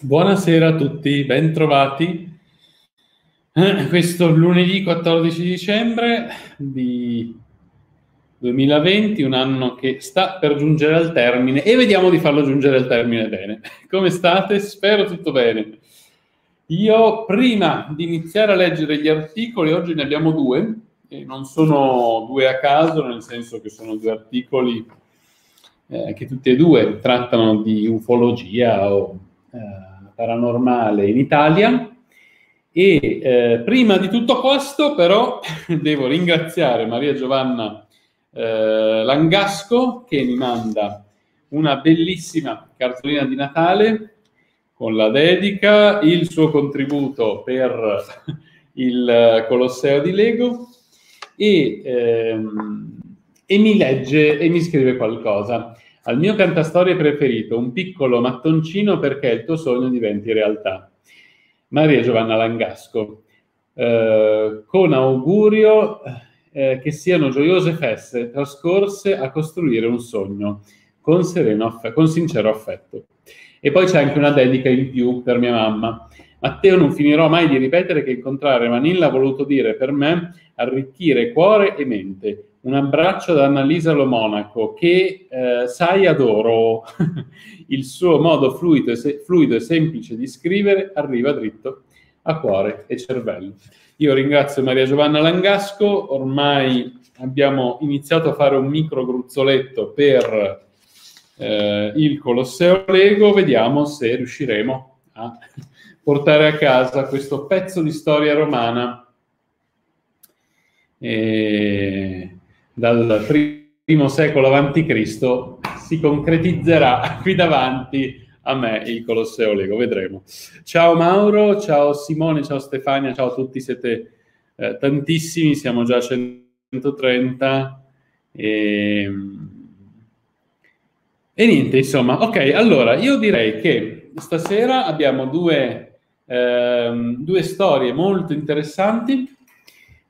Buonasera a tutti, bentrovati. Eh, questo lunedì 14 dicembre di 2020, un anno che sta per giungere al termine e vediamo di farlo giungere al termine bene. Come state? Spero tutto bene. Io prima di iniziare a leggere gli articoli, oggi ne abbiamo due, e non sono due a caso, nel senso che sono due articoli eh, che tutti e due trattano di ufologia o paranormale in Italia. E eh, prima di tutto questo, però, devo ringraziare Maria Giovanna eh, Langasco che mi manda una bellissima cartolina di Natale con la dedica, il suo contributo per il Colosseo di Lego e, ehm, e mi legge e mi scrive qualcosa. Al mio cantastorie preferito, un piccolo mattoncino perché il tuo sogno diventi realtà. Maria Giovanna Langasco, eh, con augurio eh, che siano gioiose feste trascorse a costruire un sogno, con, sereno con sincero affetto. E poi c'è anche una dedica in più per mia mamma. Matteo, non finirò mai di ripetere che incontrare Manilla ha voluto dire per me arricchire cuore e mente, un abbraccio da Annalisa Lo Monaco che eh, sai adoro il suo modo fluido e, se- fluido e, semplice di scrivere arriva dritto a cuore e cervello. Io ringrazio Maria Giovanna Langasco, ormai abbiamo iniziato a fare un micro gruzzoletto per eh, il Colosseo Lego, vediamo se riusciremo a portare a casa questo pezzo di storia romana. E dal primo secolo a.C. si concretizzerà qui davanti a me il Colosseo Lego, vedremo. Ciao Mauro, ciao Simone, ciao Stefania, ciao a tutti, siete eh, tantissimi, siamo già a 130 e... e niente, insomma, ok, allora io direi che stasera abbiamo due, ehm, due storie molto interessanti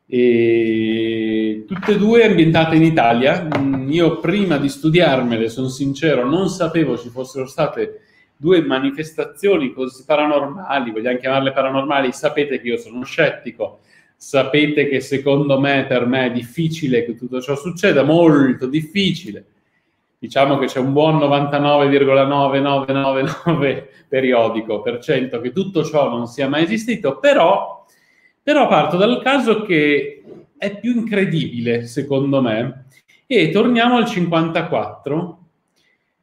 e tutte e due ambientate in Italia. Mm, io prima di studiarmele, sono sincero, non sapevo ci fossero state due manifestazioni così paranormali, vogliamo chiamarle paranormali, sapete che io sono scettico, sapete che secondo me, per me è difficile che tutto ciò succeda, molto difficile. Diciamo che c'è un buon 99,9999 periodico per cento che tutto ciò non sia mai esistito, però però parto dal caso che è più incredibile, secondo me, e torniamo al 54.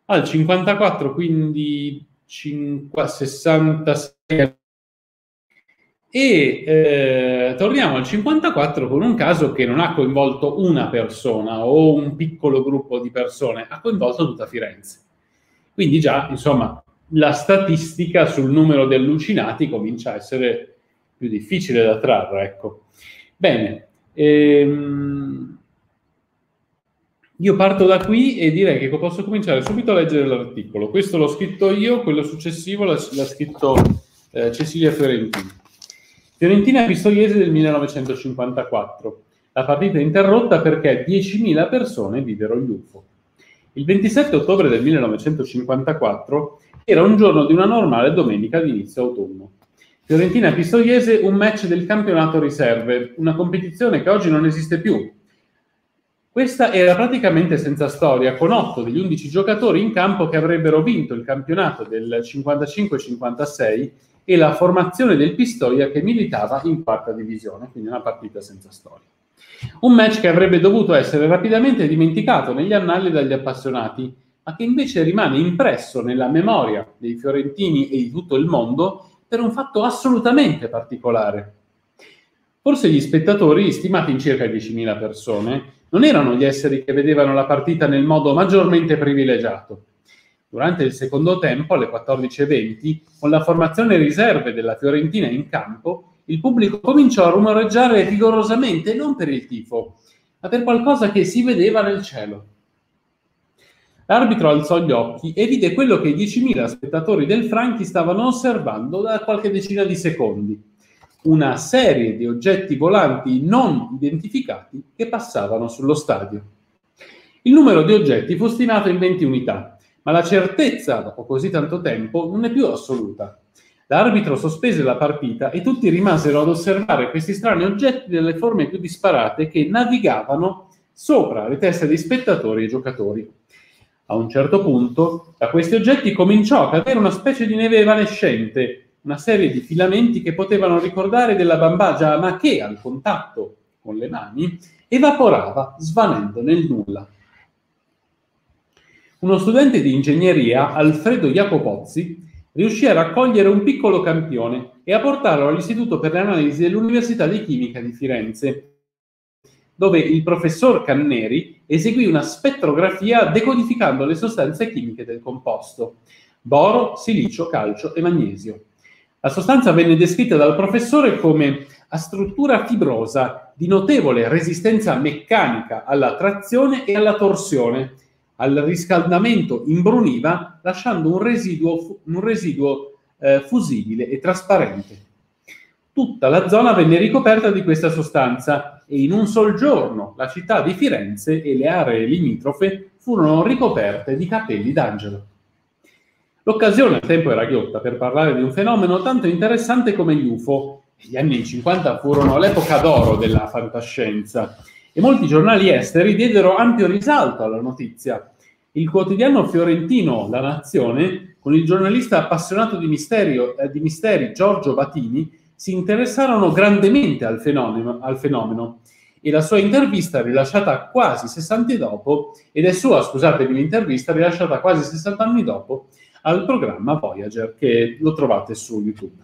Al 54, quindi 5, 66 e eh, torniamo al 54 con un caso che non ha coinvolto una persona o un piccolo gruppo di persone, ha coinvolto tutta Firenze. Quindi già, insomma, la statistica sul numero di allucinati comincia a essere più difficile da trarre, ecco. Bene, ehm, io parto da qui e direi che posso cominciare subito a leggere l'articolo. Questo l'ho scritto io, quello successivo l'ha, l'ha scritto eh, Cecilia Fiorentina. Fiorentina Pistoiese del 1954. La partita è interrotta perché 10.000 persone videro gli UFO. Il 27 ottobre del 1954 era un giorno di una normale domenica di inizio autunno. Fiorentina Pistoiese, un match del campionato riserve, una competizione che oggi non esiste più. Questa era praticamente senza storia, con 8 degli 11 giocatori in campo che avrebbero vinto il campionato del 55-56 e la formazione del Pistoia che militava in quarta divisione, quindi una partita senza storia. Un match che avrebbe dovuto essere rapidamente dimenticato negli annali dagli appassionati, ma che invece rimane impresso nella memoria dei fiorentini e di tutto il mondo per un fatto assolutamente particolare. Forse gli spettatori, stimati in circa 10.000 persone, non erano gli esseri che vedevano la partita nel modo maggiormente privilegiato. Durante il secondo tempo, alle 14.20, con la formazione riserve della Fiorentina in campo, il pubblico cominciò a rumoreggiare vigorosamente non per il tifo, ma per qualcosa che si vedeva nel cielo. L'arbitro alzò gli occhi e vide quello che i 10.000 spettatori del Franchi stavano osservando da qualche decina di secondi. Una serie di oggetti volanti non identificati che passavano sullo stadio. Il numero di oggetti fu stimato in 20 unità, ma la certezza, dopo così tanto tempo, non è più assoluta. L'arbitro sospese la partita e tutti rimasero ad osservare questi strani oggetti delle forme più disparate che navigavano sopra le teste dei spettatori e giocatori. A un certo punto, da questi oggetti cominciò a cadere una specie di neve evanescente, una serie di filamenti che potevano ricordare della bambagia, ma che al contatto con le mani evaporava svanendo nel nulla. Uno studente di ingegneria, Alfredo Jacopozzi, riuscì a raccogliere un piccolo campione e a portarlo all'Istituto per le analisi dell'Università di Chimica di Firenze, dove il professor Canneri eseguì una spettrografia decodificando le sostanze chimiche del composto, boro, silicio, calcio e magnesio. La sostanza venne descritta dal professore come a struttura fibrosa di notevole resistenza meccanica alla trazione e alla torsione, al riscaldamento imbruniva lasciando un residuo, un residuo eh, fusibile e trasparente. Tutta la zona venne ricoperta di questa sostanza e in un sol giorno la città di Firenze e le aree limitrofe furono ricoperte di capelli d'angelo. L'occasione al tempo era ghiotta per parlare di un fenomeno tanto interessante come gli UFO. Gli anni 50 furono l'epoca d'oro della fantascienza e molti giornali esteri diedero ampio risalto alla notizia. Il quotidiano fiorentino La Nazione, con il giornalista appassionato di, misterio, eh, di misteri Giorgio Batini, si interessarono grandemente al fenomeno, al fenomeno, e la sua intervista rilasciata quasi 60 anni dopo, ed è sua, scusatemi, l'intervista rilasciata quasi 60 anni dopo al programma Voyager, che lo trovate su YouTube.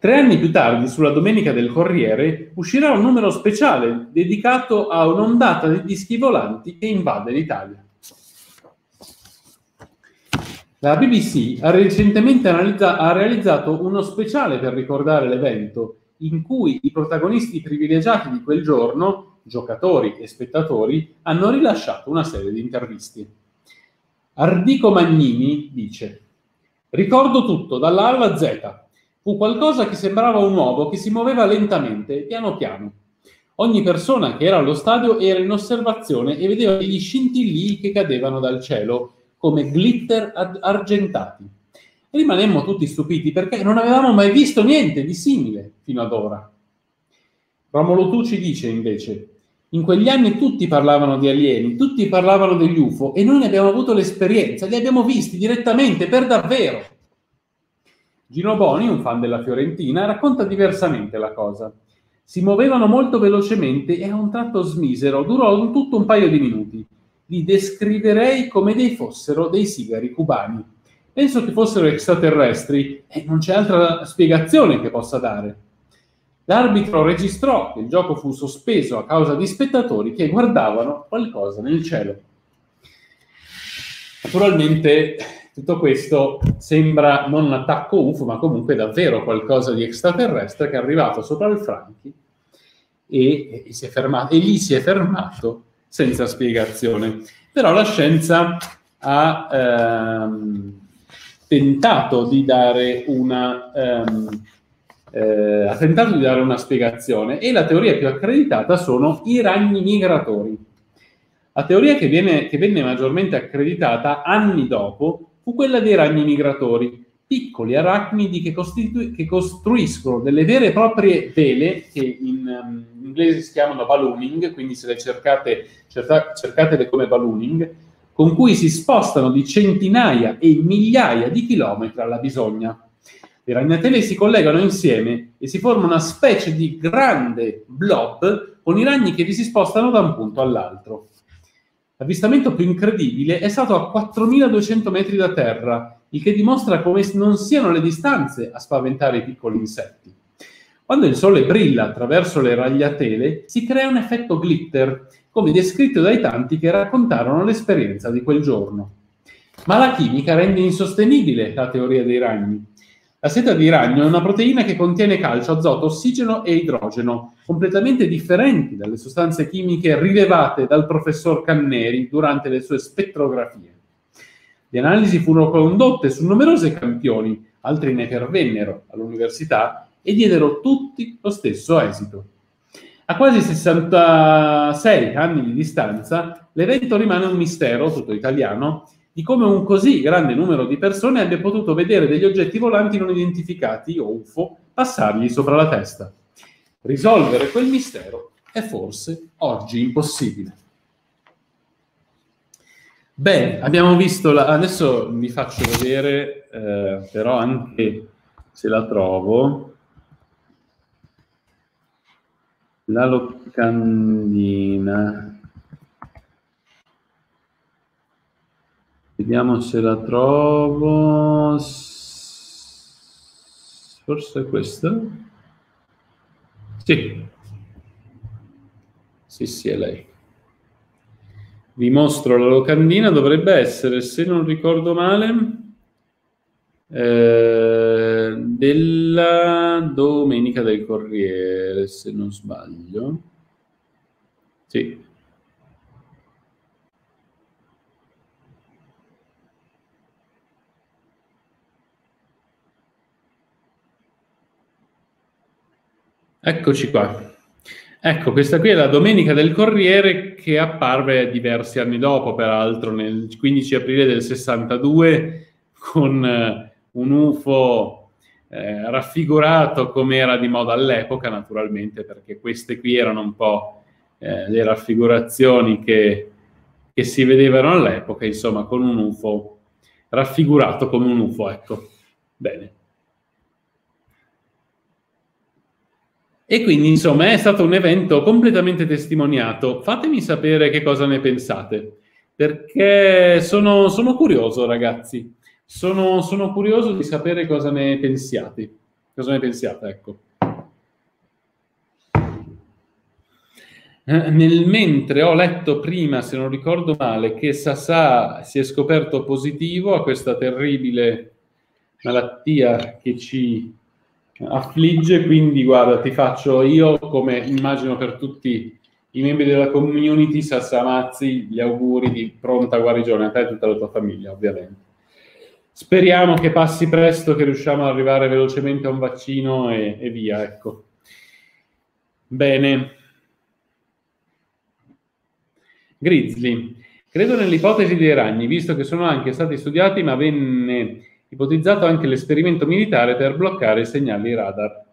Tre anni più tardi, sulla Domenica del Corriere, uscirà un numero speciale dedicato a un'ondata di dischi volanti che invade l'Italia. La BBC ha recentemente analizza- ha realizzato uno speciale per ricordare l'evento, in cui i protagonisti privilegiati di quel giorno, giocatori e spettatori, hanno rilasciato una serie di interviste. Ardico Magnini dice: Ricordo tutto, dalla A alla Z. Fu qualcosa che sembrava un uovo che si muoveva lentamente, piano piano. Ogni persona che era allo stadio era in osservazione e vedeva degli scintillii che cadevano dal cielo, come glitter argentati. Rimanemmo tutti stupiti perché non avevamo mai visto niente di simile fino ad ora. Romolo Tucci dice invece, in quegli anni tutti parlavano di alieni, tutti parlavano degli UFO e noi ne abbiamo avuto l'esperienza, li abbiamo visti direttamente, per davvero. Gino Boni, un fan della Fiorentina, racconta diversamente la cosa. Si muovevano molto velocemente e a un tratto smisero, durò tutto un paio di minuti. Li descriverei come dei fossero dei sigari cubani. Penso che fossero extraterrestri e non c'è altra spiegazione che possa dare. L'arbitro registrò che il gioco fu sospeso a causa di spettatori che guardavano qualcosa nel cielo. Naturalmente tutto questo sembra non un attacco UFO, ma comunque davvero qualcosa di extraterrestre che è arrivato sopra il Franchi e, e, fermato, e lì si è fermato senza spiegazione. Però la scienza ha ehm, tentato di dare una... Ehm, eh, ha tentato di dare una spiegazione e la teoria più accreditata sono i ragni migratori. La teoria che, viene, che venne maggiormente accreditata anni dopo fu quella dei ragni migratori, piccoli arachnidi che, costitu- che costruiscono delle vere e proprie vele che in um, inglese si chiamano ballooning, quindi se le cercate, cerca- cercatele come ballooning, con cui si spostano di centinaia e migliaia di chilometri alla bisogna. Le ragnatele si collegano insieme e si forma una specie di grande blob con i ragni che vi si spostano da un punto all'altro. L'avvistamento più incredibile è stato a 4200 metri da terra, il che dimostra come non siano le distanze a spaventare i piccoli insetti. Quando il sole brilla attraverso le ragliatele, si crea un effetto glitter, come descritto dai tanti che raccontarono l'esperienza di quel giorno. Ma la chimica rende insostenibile la teoria dei ragni. La seta di ragno è una proteina che contiene calcio, azoto, ossigeno e idrogeno, completamente differenti dalle sostanze chimiche rilevate dal professor Canneri durante le sue spettrografie. Le analisi furono condotte su numerosi campioni, altri ne pervennero all'università e diedero tutti lo stesso esito. A quasi 66 anni di distanza, l'evento rimane un mistero, tutto italiano, di come un così grande numero di persone abbia potuto vedere degli oggetti volanti non identificati, o UFO, passargli sopra la testa. Risolvere quel mistero è forse oggi impossibile. Bene, abbiamo visto, la... adesso vi faccio vedere eh, però anche se la trovo, la locandina. Vediamo se la trovo. Forse è questa? Sì. Sì, sì, è lei. Vi mostro la locandina, dovrebbe essere, se non ricordo male, eh, della Domenica del Corriere, se non sbaglio. Sì. Eccoci qua. Ecco, questa qui è la Domenica del Corriere che apparve diversi anni dopo, peraltro nel 15 aprile del 62, con eh, un UFO eh, raffigurato come era di moda all'epoca, naturalmente, perché queste qui erano un po' eh, le raffigurazioni che, che si vedevano all'epoca, insomma, con un UFO raffigurato come un UFO, ecco. Bene. E quindi, insomma, è stato un evento completamente testimoniato. Fatemi sapere che cosa ne pensate, perché sono, sono curioso, ragazzi. Sono, sono, curioso di sapere cosa ne pensiate. Cosa ne pensiate, ecco. Eh, nel mentre ho letto prima, se non ricordo male, che Sasà si è scoperto positivo a questa terribile malattia che ci affligge, quindi guarda, ti faccio io, come immagino per tutti i membri della community, Sasà Mazzi, gli auguri di pronta guarigione a te e tutta la tua famiglia, ovviamente. Speriamo che passi presto, che riusciamo ad arrivare velocemente a un vaccino e, e via, ecco. Bene. Grizzly. Credo nell'ipotesi dei ragni, visto che sono anche stati studiati, ma venne ipotizzato anche l'esperimento militare per bloccare i segnali radar.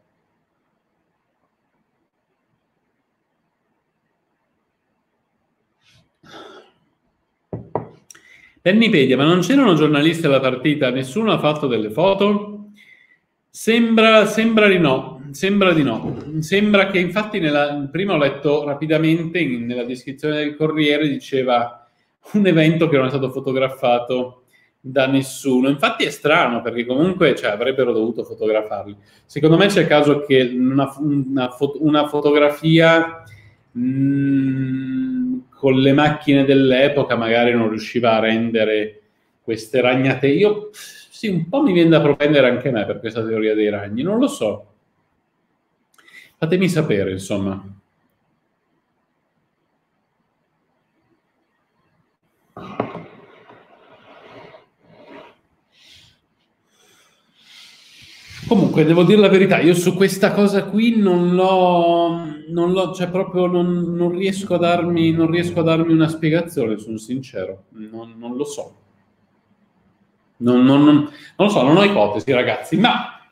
Pennipedia, ma non c'erano giornalisti alla partita? Nessuno ha fatto delle foto? Sembra, sembra di no, sembra di no. Sembra che infatti nella, prima ho letto rapidamente nella descrizione del Corriere diceva un evento che non è stato fotografato da nessuno. Infatti è strano perché comunque cioè, avrebbero dovuto fotografarli. Secondo me c'è caso che una, una, una fotografia mh, mm, con le macchine dell'epoca magari non riusciva a rendere queste ragnate. Io sì, un po' mi viene da propendere anche me per questa teoria dei ragni, non lo so. Fatemi sapere, insomma. Comunque, devo dire la verità, io su questa cosa qui non l'ho, non l'ho cioè proprio non, non, riesco a darmi, non riesco a darmi una spiegazione, sono sincero, non, lo so. Non, non, lo so, non ho ipotesi, ragazzi, ma...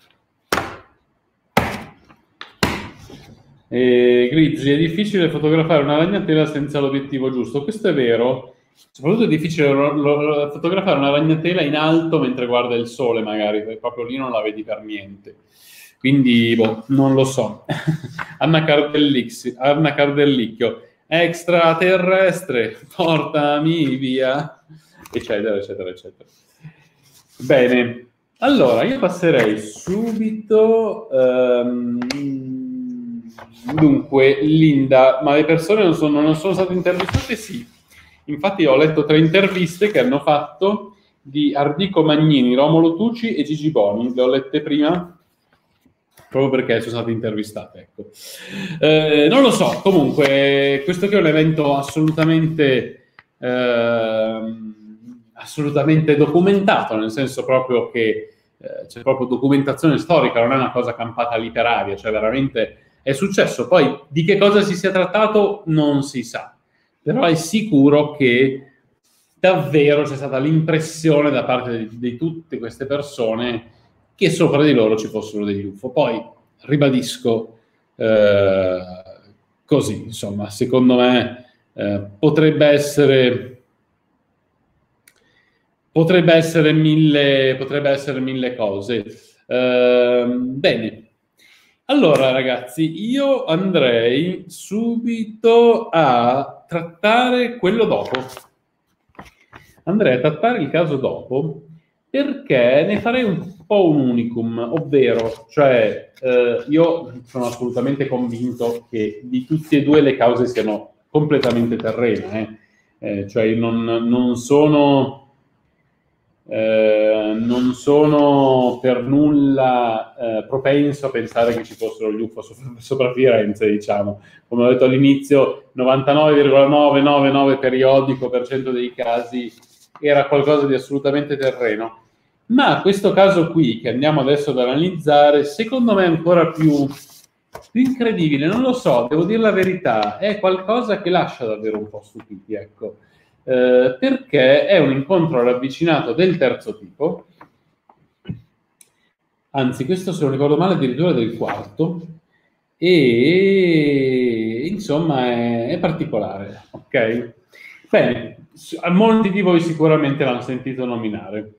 Eh, Grizzly, è difficile fotografare una ragnatela senza l'obiettivo giusto. Questo è vero, Soprattutto è difficile fotografare una ragnatela in alto mentre guarda il sole, magari, perché proprio lì non la vedi per niente. Quindi, boh, non lo so. Anna, Anna Cardellicchio, extraterrestre, portami via, eccetera, eccetera, eccetera. Bene, allora io passerei subito. Um, dunque, Linda, ma le persone non sono, non sono state intervistate? Sì. Infatti ho letto tre interviste che hanno fatto di Ardico Magnini, Romolo Tucci e Gigi Boni. Le ho lette prima proprio perché sono state intervistate. Ecco. Eh, non lo so, comunque questo qui è un evento assolutamente, eh, assolutamente documentato, nel senso proprio che eh, c'è proprio documentazione storica, non è una cosa campata lì cioè veramente è successo. Poi di che cosa si sia trattato non si sa però è sicuro che davvero c'è stata l'impressione da parte di, di tutte queste persone che sopra di loro ci fossero degli UFO. Poi, ribadisco, eh, così, insomma, secondo me eh, potrebbe essere potrebbe essere mille, potrebbe essere mille cose. Eh, bene. Allora, ragazzi, io andrei subito a trattare quello dopo. Andrei a trattare il caso dopo perché ne farei un po' un unicum, ovvero, cioè, eh, io sono assolutamente convinto che di tutte e due le cause siano completamente terrene, eh. Eh, cioè non, non sono eh, non sono per nulla eh, propenso a pensare che ci fossero gli UFO sopra, sopra Firenze, diciamo. Come ho detto all'inizio, 99,999 periodico per cento dei casi era qualcosa di assolutamente terreno. Ma questo caso qui, che andiamo adesso ad analizzare, secondo me è ancora più, più incredibile. Non lo so, devo dire la verità, è qualcosa che lascia davvero un po' stupiti, ecco. Eh, perché è un incontro ravvicinato del terzo tipo, anzi questo se non ricordo male addirittura del quarto, e insomma è, è particolare, ok? Bene, molti di voi sicuramente l'hanno sentito nominare.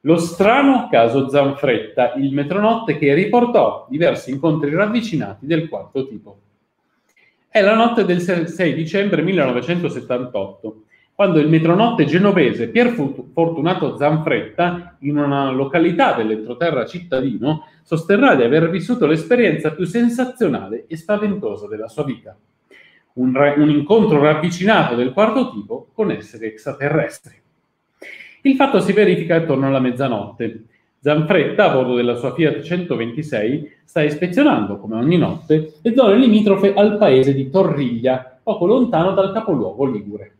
Lo strano caso Zanfretta, il metronotte che riportò diversi incontri ravvicinati del quarto tipo. È la notte del 6 dicembre 1978 quando il metronotte genovese Pier Fortunato Zanfretta, in una località dell'entroterra cittadino, sosterrà di aver vissuto l'esperienza più sensazionale e spaventosa della sua vita. Un, re- un incontro ravvicinato del quarto tipo con esseri extraterrestri. Il fatto si verifica attorno alla mezzanotte. Zanfretta, a bordo della sua Fiat 126, sta ispezionando, come ogni notte, le zone limitrofe al paese di Torriglia, poco lontano dal capoluogo ligure.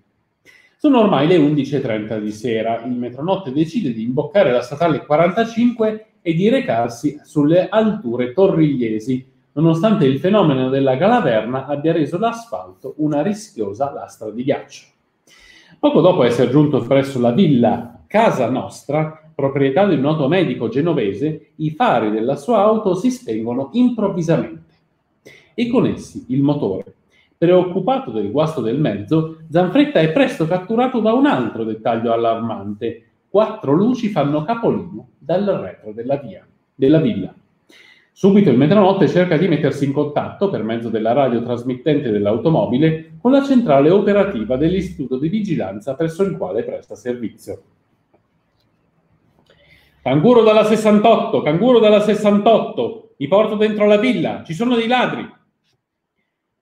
Sono ormai le 11.30 di sera. Il metronotte decide di imboccare la statale 45 e di recarsi sulle alture torrigliesi, nonostante il fenomeno della Galaverna abbia reso l'asfalto una rischiosa lastra di ghiaccio. Poco dopo essere giunto presso la villa Casa Nostra, proprietà di un noto medico genovese, i fari della sua auto si spengono improvvisamente e con essi il motore. Preoccupato del guasto del mezzo, Zanfretta è presto catturato da un altro dettaglio allarmante. Quattro luci fanno capolino dal retro della, via, della villa. Subito il metronotte cerca di mettersi in contatto, per mezzo della radio trasmittente dell'automobile, con la centrale operativa dell'istituto di vigilanza presso il quale presta servizio. Canguro dalla 68, canguro dalla 68, mi porto dentro la villa, ci sono dei ladri.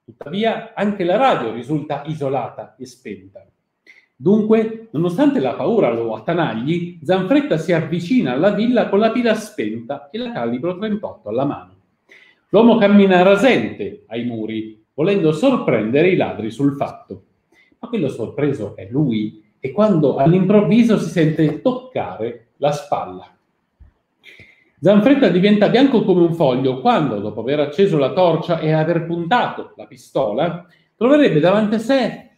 Tuttavia anche la radio risulta isolata e spenta. Dunque, nonostante la paura lo attanagli, Zanfretta si avvicina alla villa con la pila spenta e la calibro 38 alla mano. L'uomo cammina rasente ai muri, volendo sorprendere i ladri sul fatto. Ma quello sorpreso è lui e quando all'improvviso si sente toccare la spalla. Zanfretta diventa bianco come un foglio quando, dopo aver acceso la torcia e aver puntato la pistola, troverebbe davanti a sé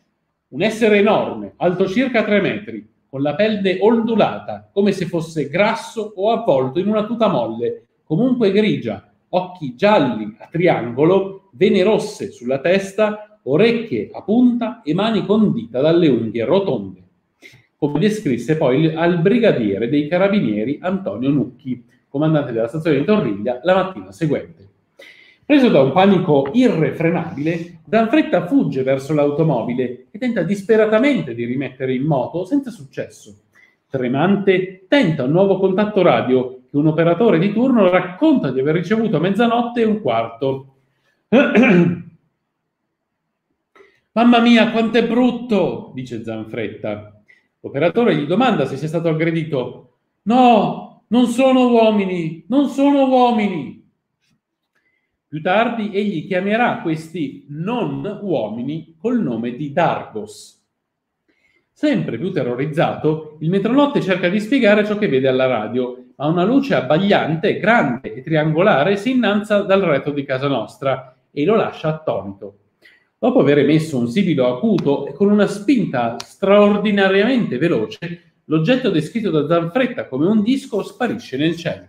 un essere enorme, alto circa tre metri, con la pelle ondulata, come se fosse grasso o avvolto in una tuta molle, comunque grigia, occhi gialli a triangolo, vene rosse sulla testa, orecchie a punta e mani condita dalle unghie rotonde, come descrisse poi al brigadiere dei carabinieri Antonio Nucchi, comandante della stazione di Torriglia, la mattina seguente. Preso da un panico irrefrenabile, Danfretta fugge verso l'automobile e tenta disperatamente di rimettere in moto senza successo. Tremante, tenta un nuovo contatto radio che un operatore di turno racconta di aver ricevuto a mezzanotte e un quarto. Mamma mia, quanto è brutto, dice Zanfretta. L'operatore gli domanda se sia stato aggredito. No, non sono uomini, non sono uomini. Più tardi egli chiamerà questi non uomini col nome di Dargos. Sempre più terrorizzato, il metronotte cerca di spiegare ciò che vede alla radio, ma una luce abbagliante, grande e triangolare si innalza dal retro di casa nostra e lo lascia attonito. Dopo aver emesso un sibilo acuto e con una spinta straordinariamente veloce, l'oggetto descritto da Zanfretta come un disco sparisce nel cielo.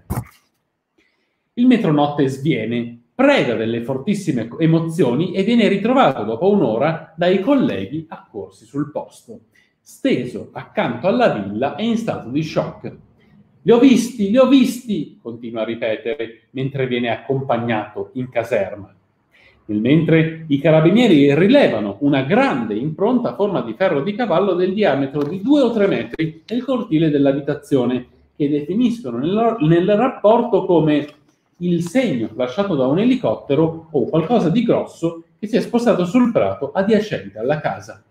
Il metronotte sviene, preda delle fortissime emozioni e viene ritrovato dopo un'ora dai colleghi accorsi sul posto, steso accanto alla villa e in stato di shock. Li ho visti, li ho visti, continua a ripetere mentre viene accompagnato in caserma. Nel mentre i carabinieri rilevano una grande impronta a forma di ferro di cavallo del diametro di due o tre metri nel cortile dell'abitazione, che definiscono nel, nel rapporto come il segno lasciato da un elicottero o qualcosa di grosso che si è spostato sul prato adiacente alla casa.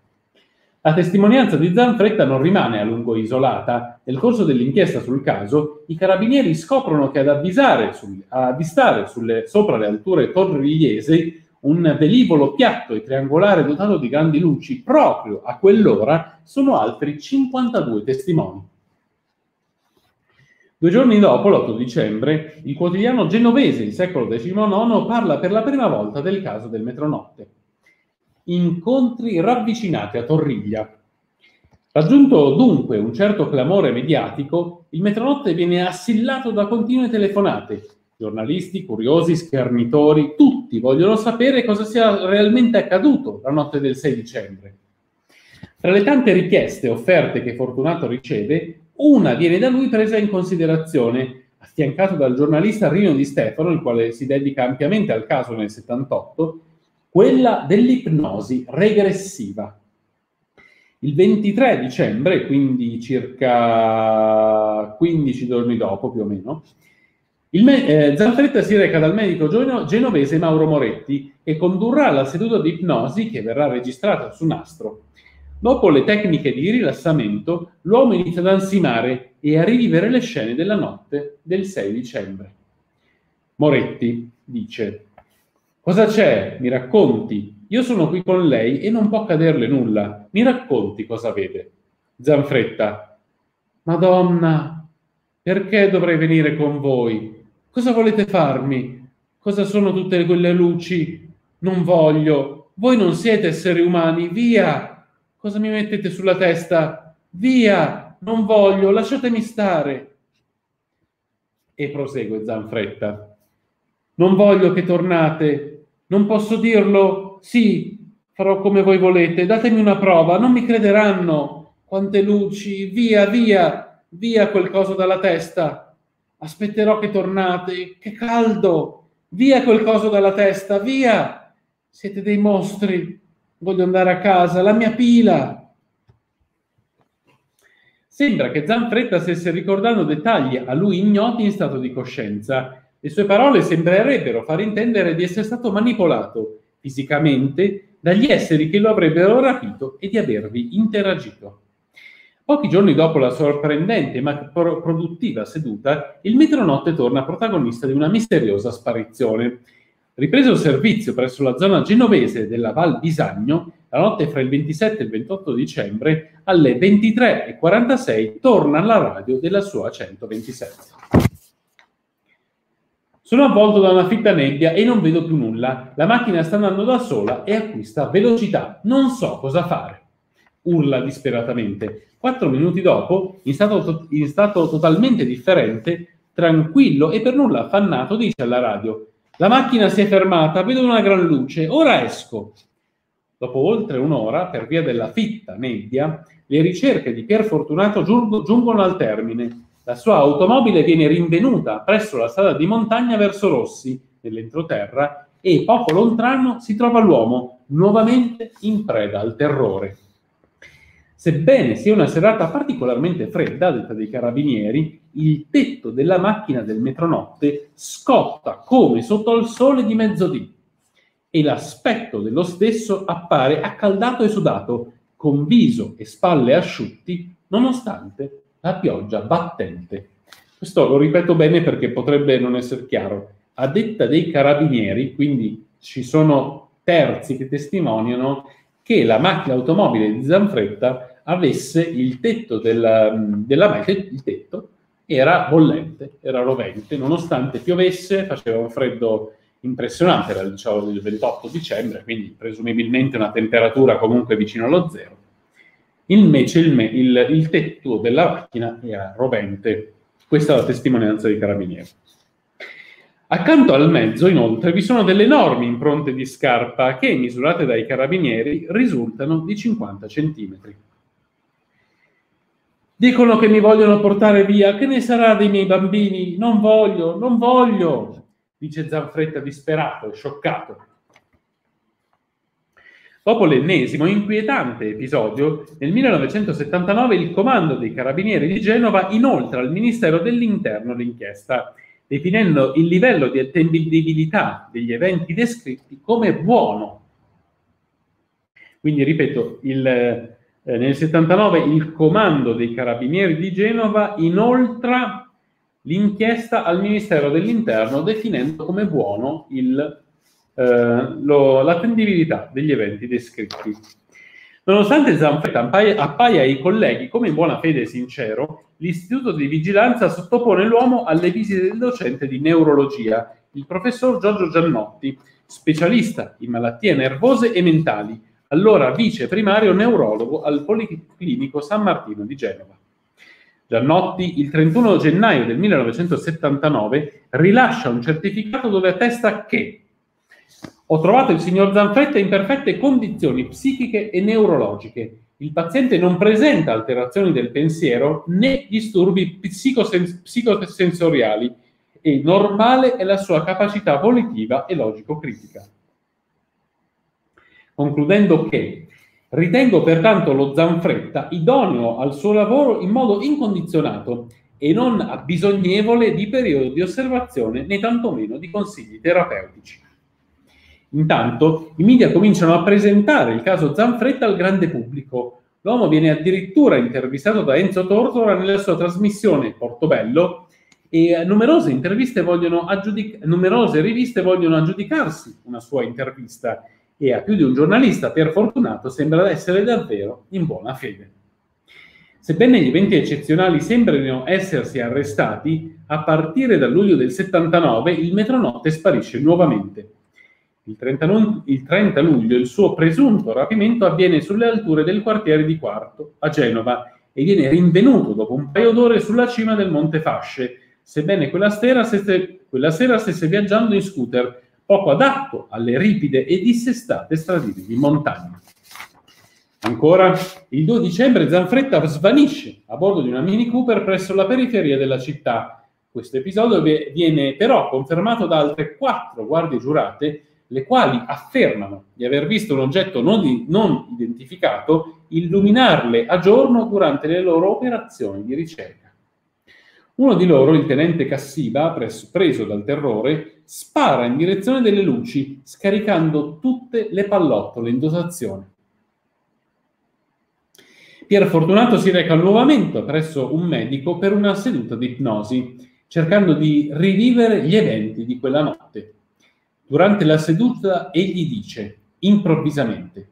La testimonianza di Zanfretta non rimane a lungo isolata. Nel corso dell'inchiesta sul caso, i carabinieri scoprono che ad avvisare, sul, ad avvistare sulle, sopra le alture torrigliesi un velivolo piatto e triangolare dotato di grandi luci, proprio a quell'ora sono altri 52 testimoni. Due giorni dopo, l'8 dicembre, il quotidiano genovese Il secolo XIX parla per la prima volta del caso del metronotte. Incontri ravvicinati a Torriglia. Raggiunto dunque un certo clamore mediatico, il metronotte viene assillato da continue telefonate, Giornalisti, curiosi, schernitori, tutti vogliono sapere cosa sia realmente accaduto la notte del 6 dicembre. Tra le tante richieste e offerte che Fortunato riceve, una viene da lui presa in considerazione, affiancato dal giornalista Rino Di Stefano, il quale si dedica ampiamente al caso nel 78, quella dell'ipnosi regressiva. Il 23 dicembre, quindi circa 15 giorni dopo più o meno, me- eh, Zanfretta si reca dal medico geno- genovese Mauro Moretti e condurrà la seduta di ipnosi che verrà registrata su nastro. Dopo le tecniche di rilassamento, l'uomo inizia ad ansimare e a rivivere le scene della notte del 6 dicembre. Moretti dice: Cosa c'è? Mi racconti? Io sono qui con lei e non può accaderle nulla. Mi racconti cosa vede. Zanfretta: Madonna, perché dovrei venire con voi? Cosa volete farmi? Cosa sono tutte quelle luci? Non voglio. Voi non siete esseri umani. Via! Cosa mi mettete sulla testa? Via! Non voglio. Lasciatemi stare. E prosegue Zanfretta. Non voglio che tornate. Non posso dirlo? Sì, farò come voi volete. Datemi una prova. Non mi crederanno. Quante luci. Via, via. Via quel coso dalla testa aspetterò che tornate, che caldo, via quel coso dalla testa, via, siete dei mostri, voglio andare a casa, la mia pila. Sembra che Zanfretta stesse ricordando dettagli a lui ignoti in stato di coscienza. Le sue parole sembrerebbero far intendere di essere stato manipolato fisicamente dagli esseri che lo avrebbero rapito e di avervi interagito. Pochi giorni dopo la sorprendente ma pro- produttiva seduta, il metronotte torna protagonista di una misteriosa sparizione. Ripreso servizio presso la zona genovese della Val Bisagno, la notte fra il 27 e il 28 dicembre, alle 23.46 torna alla radio della sua 127. Sono avvolto da una fitta nebbia e non vedo più nulla. La macchina sta andando da sola e acquista velocità. Non so cosa fare. Urla disperatamente. Quattro minuti dopo, in stato, in stato totalmente differente, tranquillo e per nulla affannato, dice alla radio: La macchina si è fermata, vedo una gran luce, ora esco. Dopo oltre un'ora, per via della fitta nebbia, le ricerche di Pier Fortunato giungono al termine. La sua automobile viene rinvenuta presso la strada di montagna verso Rossi, nell'entroterra, e poco lontano si trova l'uomo, nuovamente in preda al terrore. Sebbene sia una serata particolarmente fredda, detta dei carabinieri, il tetto della macchina del metronotte scotta come sotto il sole di mezzodì e l'aspetto dello stesso appare accaldato e sudato, con viso e spalle asciutti, nonostante la pioggia battente. Questo lo ripeto bene perché potrebbe non essere chiaro. A detta dei carabinieri, quindi ci sono terzi che testimoniano che la macchina automobile di Zanfretta avesse il tetto della, della macchina, il tetto era bollente, era rovente, nonostante piovesse, faceva un freddo impressionante, era diciamo, il 28 dicembre, quindi presumibilmente una temperatura comunque vicino allo zero. Invece il, il, il tetto della macchina era rovente. Questa è la testimonianza dei carabinieri. Accanto al mezzo, inoltre, vi sono delle enormi impronte di scarpa che, misurate dai carabinieri, risultano di 50 centimetri. Dicono che mi vogliono portare via, che ne sarà dei miei bambini? Non voglio, non voglio, dice Zanfretta disperato e scioccato. Dopo l'ennesimo inquietante episodio, nel 1979 il comando dei carabinieri di Genova inoltra al Ministero dell'Interno l'inchiesta definendo il livello di attendibilità degli eventi descritti come buono. Quindi, ripeto, il, eh, nel 79 il comando dei carabinieri di Genova inoltra l'inchiesta al Ministero dell'Interno definendo come buono il, eh, lo, l'attendibilità degli eventi descritti. Nonostante Zanfretta appaia, appaia ai colleghi come in buona fede e sincero, l'Istituto di Vigilanza sottopone l'uomo alle visite del docente di neurologia, il professor Giorgio Giannotti, specialista in malattie nervose e mentali, allora vice primario neurologo al Policlinico San Martino di Genova. Giannotti, il 31 gennaio del 1979, rilascia un certificato dove attesta che ho trovato il signor Zanfretta in perfette condizioni psichiche e neurologiche. Il paziente non presenta alterazioni del pensiero né disturbi psicosens- psicosensoriali e normale è la sua capacità volitiva e logico-critica. Concludendo che ritengo pertanto lo Zanfretta idoneo al suo lavoro in modo incondizionato e non abbisognevole di periodi di osservazione né tantomeno di consigli terapeutici. Intanto i media cominciano a presentare il caso Zanfretta al grande pubblico. L'uomo viene addirittura intervistato da Enzo Tortora nella sua trasmissione Portobello e numerose, aggiudic- numerose riviste vogliono aggiudicarsi una sua intervista e a più di un giornalista, per fortunato, sembra essere davvero in buona fede. Sebbene gli eventi eccezionali sembrino essersi arrestati, a partire dal luglio del 79 il metronotte sparisce nuovamente. Il 30, il 30, luglio il suo presunto rapimento avviene sulle alture del quartiere di Quarto, a Genova, e viene rinvenuto dopo un paio d'ore sulla cima del Monte Fasce, sebbene quella sera stesse, quella sera stesse viaggiando in scooter, poco adatto alle ripide e dissestate stradine di montagna. Ancora, il 2 dicembre Zanfretta svanisce a bordo di una Mini Cooper presso la periferia della città. Questo episodio viene però confermato da altre quattro guardie giurate le quali affermano di aver visto un oggetto non, non identificato illuminarle a giorno durante le loro operazioni di ricerca. Uno di loro, il tenente Cassiba, preso dal terrore, spara in direzione delle luci, scaricando tutte le pallottole in dotazione. Pier Fortunato si reca nuovamente presso un medico per una seduta di ipnosi, cercando di rivivere gli eventi di quella notte. Durante la seduta egli dice, improvvisamente,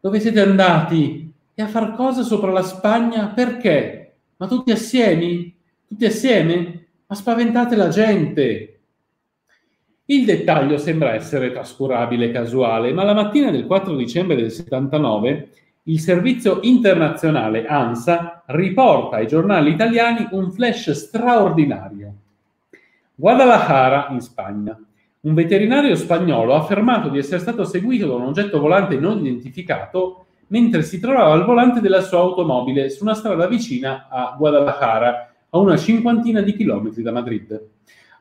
dove siete andati? E a far cosa sopra la Spagna? Perché? Ma tutti assieme? Tutti assieme? Ma spaventate la gente! Il dettaglio sembra essere trascurabile e casuale, ma la mattina del 4 dicembre del 79 il servizio internazionale ANSA riporta ai giornali italiani un flash straordinario. Guadalajara, in Spagna. Un veterinario spagnolo ha affermato di essere stato seguito da un oggetto volante non identificato mentre si trovava al volante della sua automobile su una strada vicina a Guadalajara, a una cinquantina di chilometri da Madrid.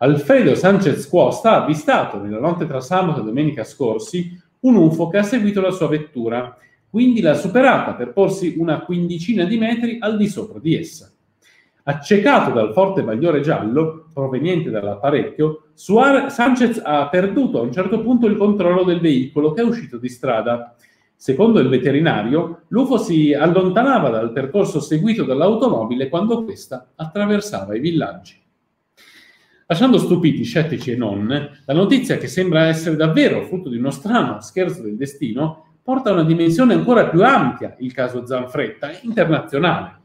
Alfredo Sanchez Cuosta ha avvistato nella notte tra sabato e domenica scorsi un UFO che ha seguito la sua vettura, quindi l'ha superata per porsi una quindicina di metri al di sopra di essa. Accecato dal forte bagliore giallo proveniente dall'apparecchio, Suarez, Sanchez ha perduto a un certo punto il controllo del veicolo che è uscito di strada. Secondo il veterinario, l'UFO si allontanava dal percorso seguito dall'automobile quando questa attraversava i villaggi. Lasciando stupiti scettici e non, la notizia che sembra essere davvero frutto di uno strano scherzo del destino porta a una dimensione ancora più ampia il caso Zanfretta, internazionale.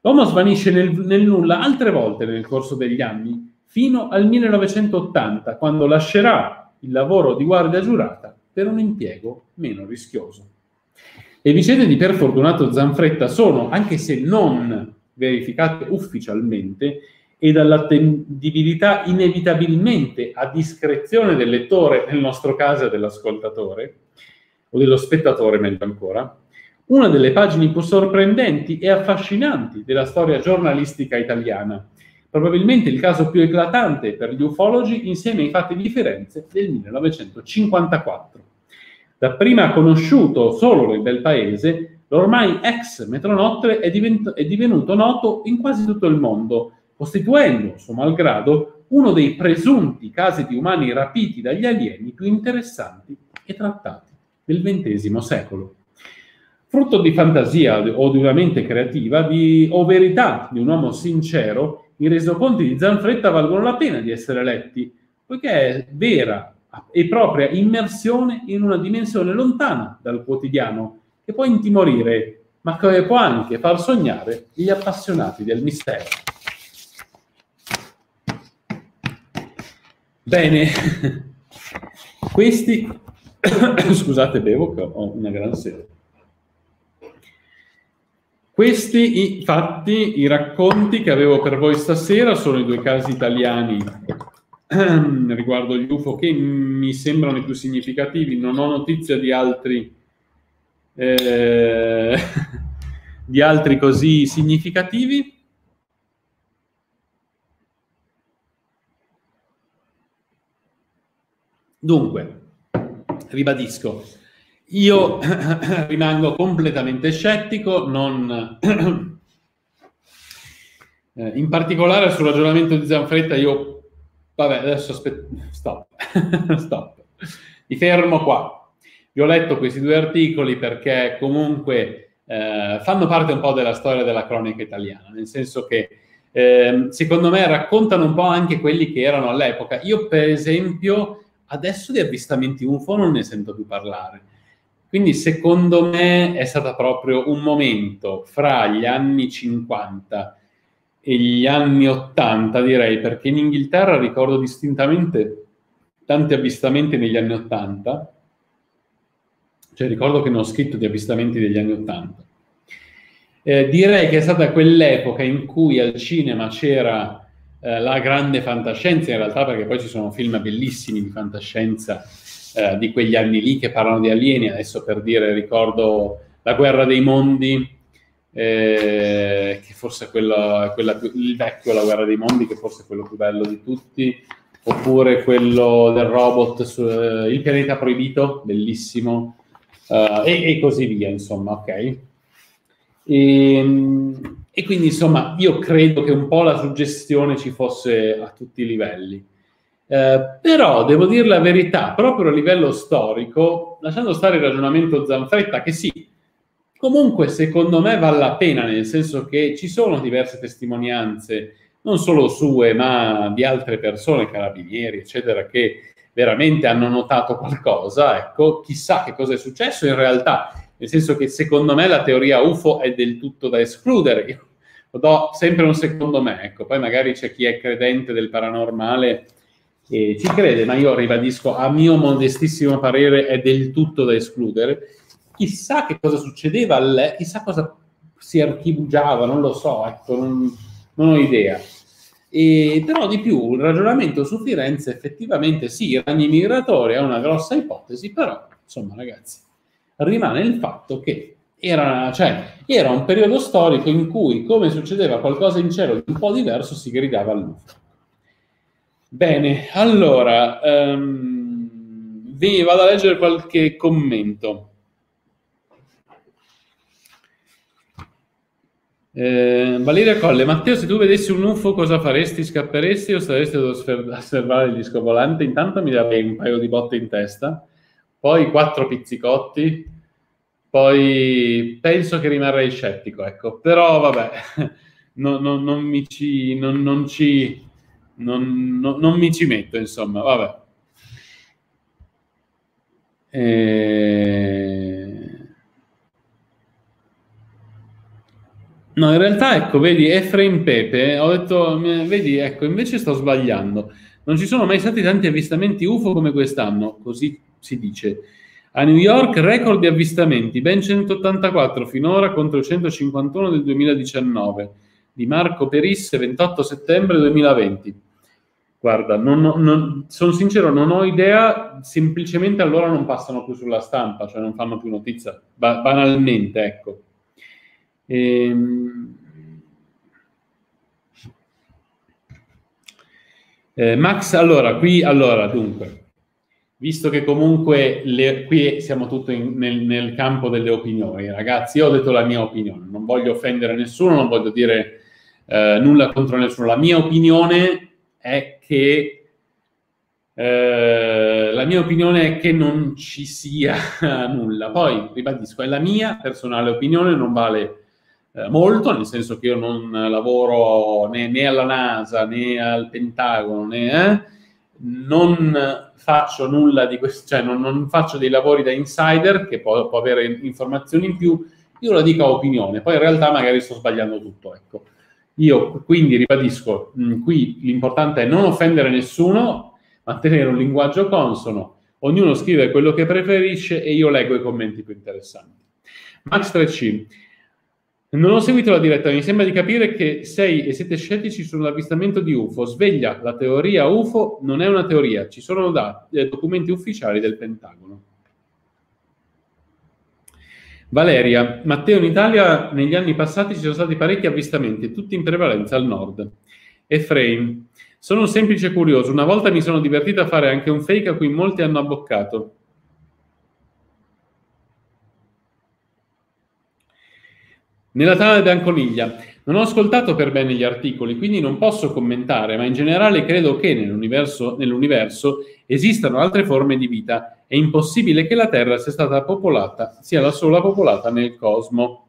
L'uomo svanisce nel, nel nulla altre volte nel corso degli anni, fino al 1980, quando lascerà il lavoro di guardia giurata per un impiego meno rischioso. Le vicende di Pier Fortunato Zanfretta sono, anche se non verificate ufficialmente, e dall'attendibilità inevitabilmente a discrezione del lettore, nel nostro caso dell'ascoltatore, o dello spettatore meglio ancora, una delle pagine più sorprendenti e affascinanti della storia giornalistica italiana, probabilmente il caso più eclatante per gli ufologi insieme ai fatti di Firenze del 1954. Dapprima conosciuto solo nel bel paese, l'ormai ex metronotte è, divent- è divenuto noto in quasi tutto il mondo, costituendo, suo malgrado, uno dei presunti casi di umani rapiti dagli alieni più interessanti e trattati del XX secolo. Frutto di fantasia o di una mente creativa di, o verità di un uomo sincero, i resoconti di Zanfretta valgono la pena di essere letti, poiché è vera e propria immersione in una dimensione lontana dal quotidiano, che può intimorire, ma che può anche far sognare gli appassionati del mistero. Bene, questi, scusate, bevo che ho una gran sede. Questi infatti i racconti che avevo per voi stasera sono i due casi italiani riguardo gli UFO che mi sembrano i più significativi. Non ho notizia di altri, eh, di altri così significativi. Dunque, ribadisco, io rimango completamente scettico, non... Eh, in particolare sul ragionamento di Zanfretta io... Vabbè, adesso aspetta... Stop. Stop. Mi fermo qua. Vi ho letto questi due articoli perché comunque eh, fanno parte un po' della storia della cronica italiana, nel senso che eh, secondo me raccontano un po' anche quelli che erano all'epoca. Io per esempio adesso di avvistamenti UFO non ne sento più parlare. Quindi secondo me è stato proprio un momento fra gli anni 50 e gli anni 80, direi, perché in Inghilterra ricordo distintamente tanti avvistamenti negli anni 80, cioè ricordo che ne ho scritto di avvistamenti degli anni 80. Eh, direi che è stata quell'epoca in cui al cinema c'era eh, la grande fantascienza, in realtà perché poi ci sono film bellissimi di fantascienza eh, di quegli anni lì che parlano di alieni, adesso per dire ricordo La guerra dei mondi, eh, che forse è quello, quella più, il vecchio La guerra dei mondi, che forse è quello più bello di tutti, oppure quello del robot su uh, Il pianeta proibito, bellissimo, uh, e, e, così via, insomma, ok? E, ehm, e quindi insomma io credo che un po' la suggestione ci fosse a tutti i livelli. Eh, però devo dire la verità, proprio a livello storico, lasciando stare il ragionamento Zanfretta, che sì, comunque secondo me vale la pena, nel senso che ci sono diverse testimonianze, non solo sue, ma di altre persone, carabinieri, eccetera, che veramente hanno notato qualcosa. Ecco, chissà che cosa è successo in realtà nel senso che secondo me la teoria UFO è del tutto da escludere. Io lo do sempre un secondo me, ecco, poi magari c'è chi è credente del paranormale e ci crede, ma io ribadisco, a mio modestissimo parere è del tutto da escludere. Chissà che cosa succedeva a lei, chissà cosa si archibugiava, non lo so, ecco, non, non ho idea. E, però di più, il ragionamento su Firenze effettivamente sì, i ragni migratori è una grossa ipotesi, però insomma ragazzi, rimane il fatto che era, cioè, era un periodo storico in cui, come succedeva qualcosa in cielo un po' diverso, si gridava all'UFO. Bene, allora, um, vi vado a leggere qualche commento. Eh, Valeria Colle, Matteo, se tu vedessi un UFO cosa faresti? Scapperesti o staresti ad osservare il disco volante? Intanto mi darei un paio di botte in testa poi quattro pizzicotti, poi penso che rimarrei scettico, ecco. Però vabbè, no, no, non, mi ci, non, non, ci, non, non, mi ci metto, insomma, vabbè. E... No, in realtà, ecco, vedi, Efraim Pepe, ho detto, vedi, ecco, invece sto sbagliando Non ci sono mai stati tanti avvistamenti UFO come quest'anno, così si dice. A New York record di avvistamenti, ben 184 finora contro 151 del 2019, di Marco Perisse, 28 settembre 2020. Guarda, non, non, sono sincero, non ho idea, semplicemente allora non passano più sulla stampa, cioè non fanno più notizia, ba- banalmente, ecco. Ehm... Eh, Max, allora, qui, allora, dunque, visto che comunque le, qui siamo tutti nel, nel, campo delle opinioni, ragazzi, io ho detto la mia opinione, non voglio offendere nessuno, non voglio dire eh, nulla contro nessuno, la mia opinione è che eh, mia opinione è che non ci sia nulla. Poi, ribadisco, è la mia personale opinione, non vale eh, molto, nel senso che io non lavoro né, né alla NASA né al Pentagono, né, eh, non faccio nulla di questo, cioè non, non, faccio dei lavori da insider che può, può, avere informazioni in più, io lo dico a opinione, poi in realtà magari sto sbagliando tutto, ecco. Io quindi ribadisco, mh, qui l'importante è non offendere nessuno, mantenere un linguaggio consono, ognuno scrive quello che preferisce e io leggo i commenti più interessanti. Max 3C, non ho seguito la diretta, mi sembra di capire che sei e siete scettici sull'avvistamento di UFO. Sveglia, la teoria UFO non è una teoria, ci sono dati, eh, documenti ufficiali del Pentagono. Valeria, Matteo, in Italia negli anni passati ci sono stati parecchi avvistamenti, tutti in prevalenza al nord. Efraim, sono un semplice curioso, una volta mi sono divertito a fare anche un fake a cui molti hanno abboccato. Nella tana d'Anconiglia, non ho ascoltato per bene gli articoli, quindi non posso commentare, ma in generale credo che nell'universo, nell'universo esistano altre forme di vita è impossibile che la Terra sia stata popolata, sia la sola popolata nel cosmo.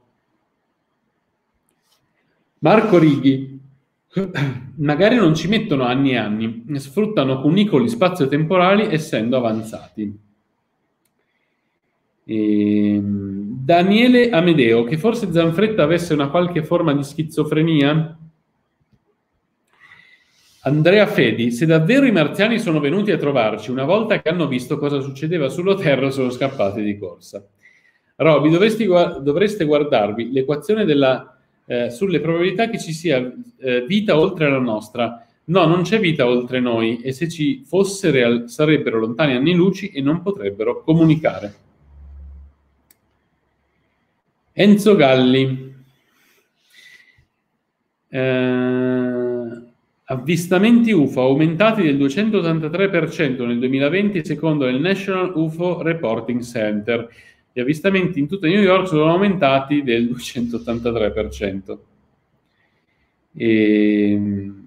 Marco Righi, magari non ci mettono anni e anni, sfruttano cunicoli spazio-temporali essendo avanzati. Ehm, Daniele Amedeo, che forse Zanfretta avesse una qualche forma di schizofrenia? Andrea Fedi, se davvero i marziani sono venuti a trovarci una volta che hanno visto cosa succedeva sulla Terra, sono scappati di corsa. Roby, dovreste guardarvi l'equazione della, eh, sulle probabilità che ci sia eh, vita oltre la nostra. No, non c'è vita oltre noi e se ci fosse real- sarebbero lontani anni luci e non potrebbero comunicare. Enzo Galli. Eh, Avvistamenti UFO aumentati del 283% nel 2020 secondo il National UFO Reporting Center. Gli avvistamenti in tutta New York sono aumentati del 283%. E... Ehm,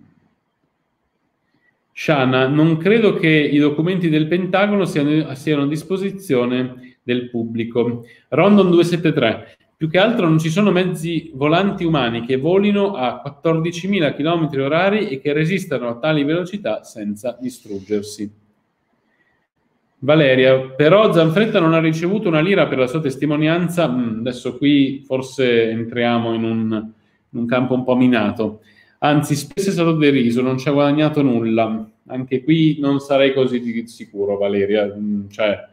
Shana, non credo che i documenti del Pentagono siano, siano a disposizione del pubblico. Rondon 273. Più che altro non ci sono mezzi volanti umani che volino a 14.000 km orari e che resistano a tali velocità senza distruggersi. Valeria, però Zanfretta non ha ricevuto una lira per la sua testimonianza. Mm, adesso qui forse entriamo in un, in un campo un po' minato. Anzi, spesso è stato deriso, non ci ha guadagnato nulla. Anche qui non sarei così sicuro, Valeria. Mm, cioè,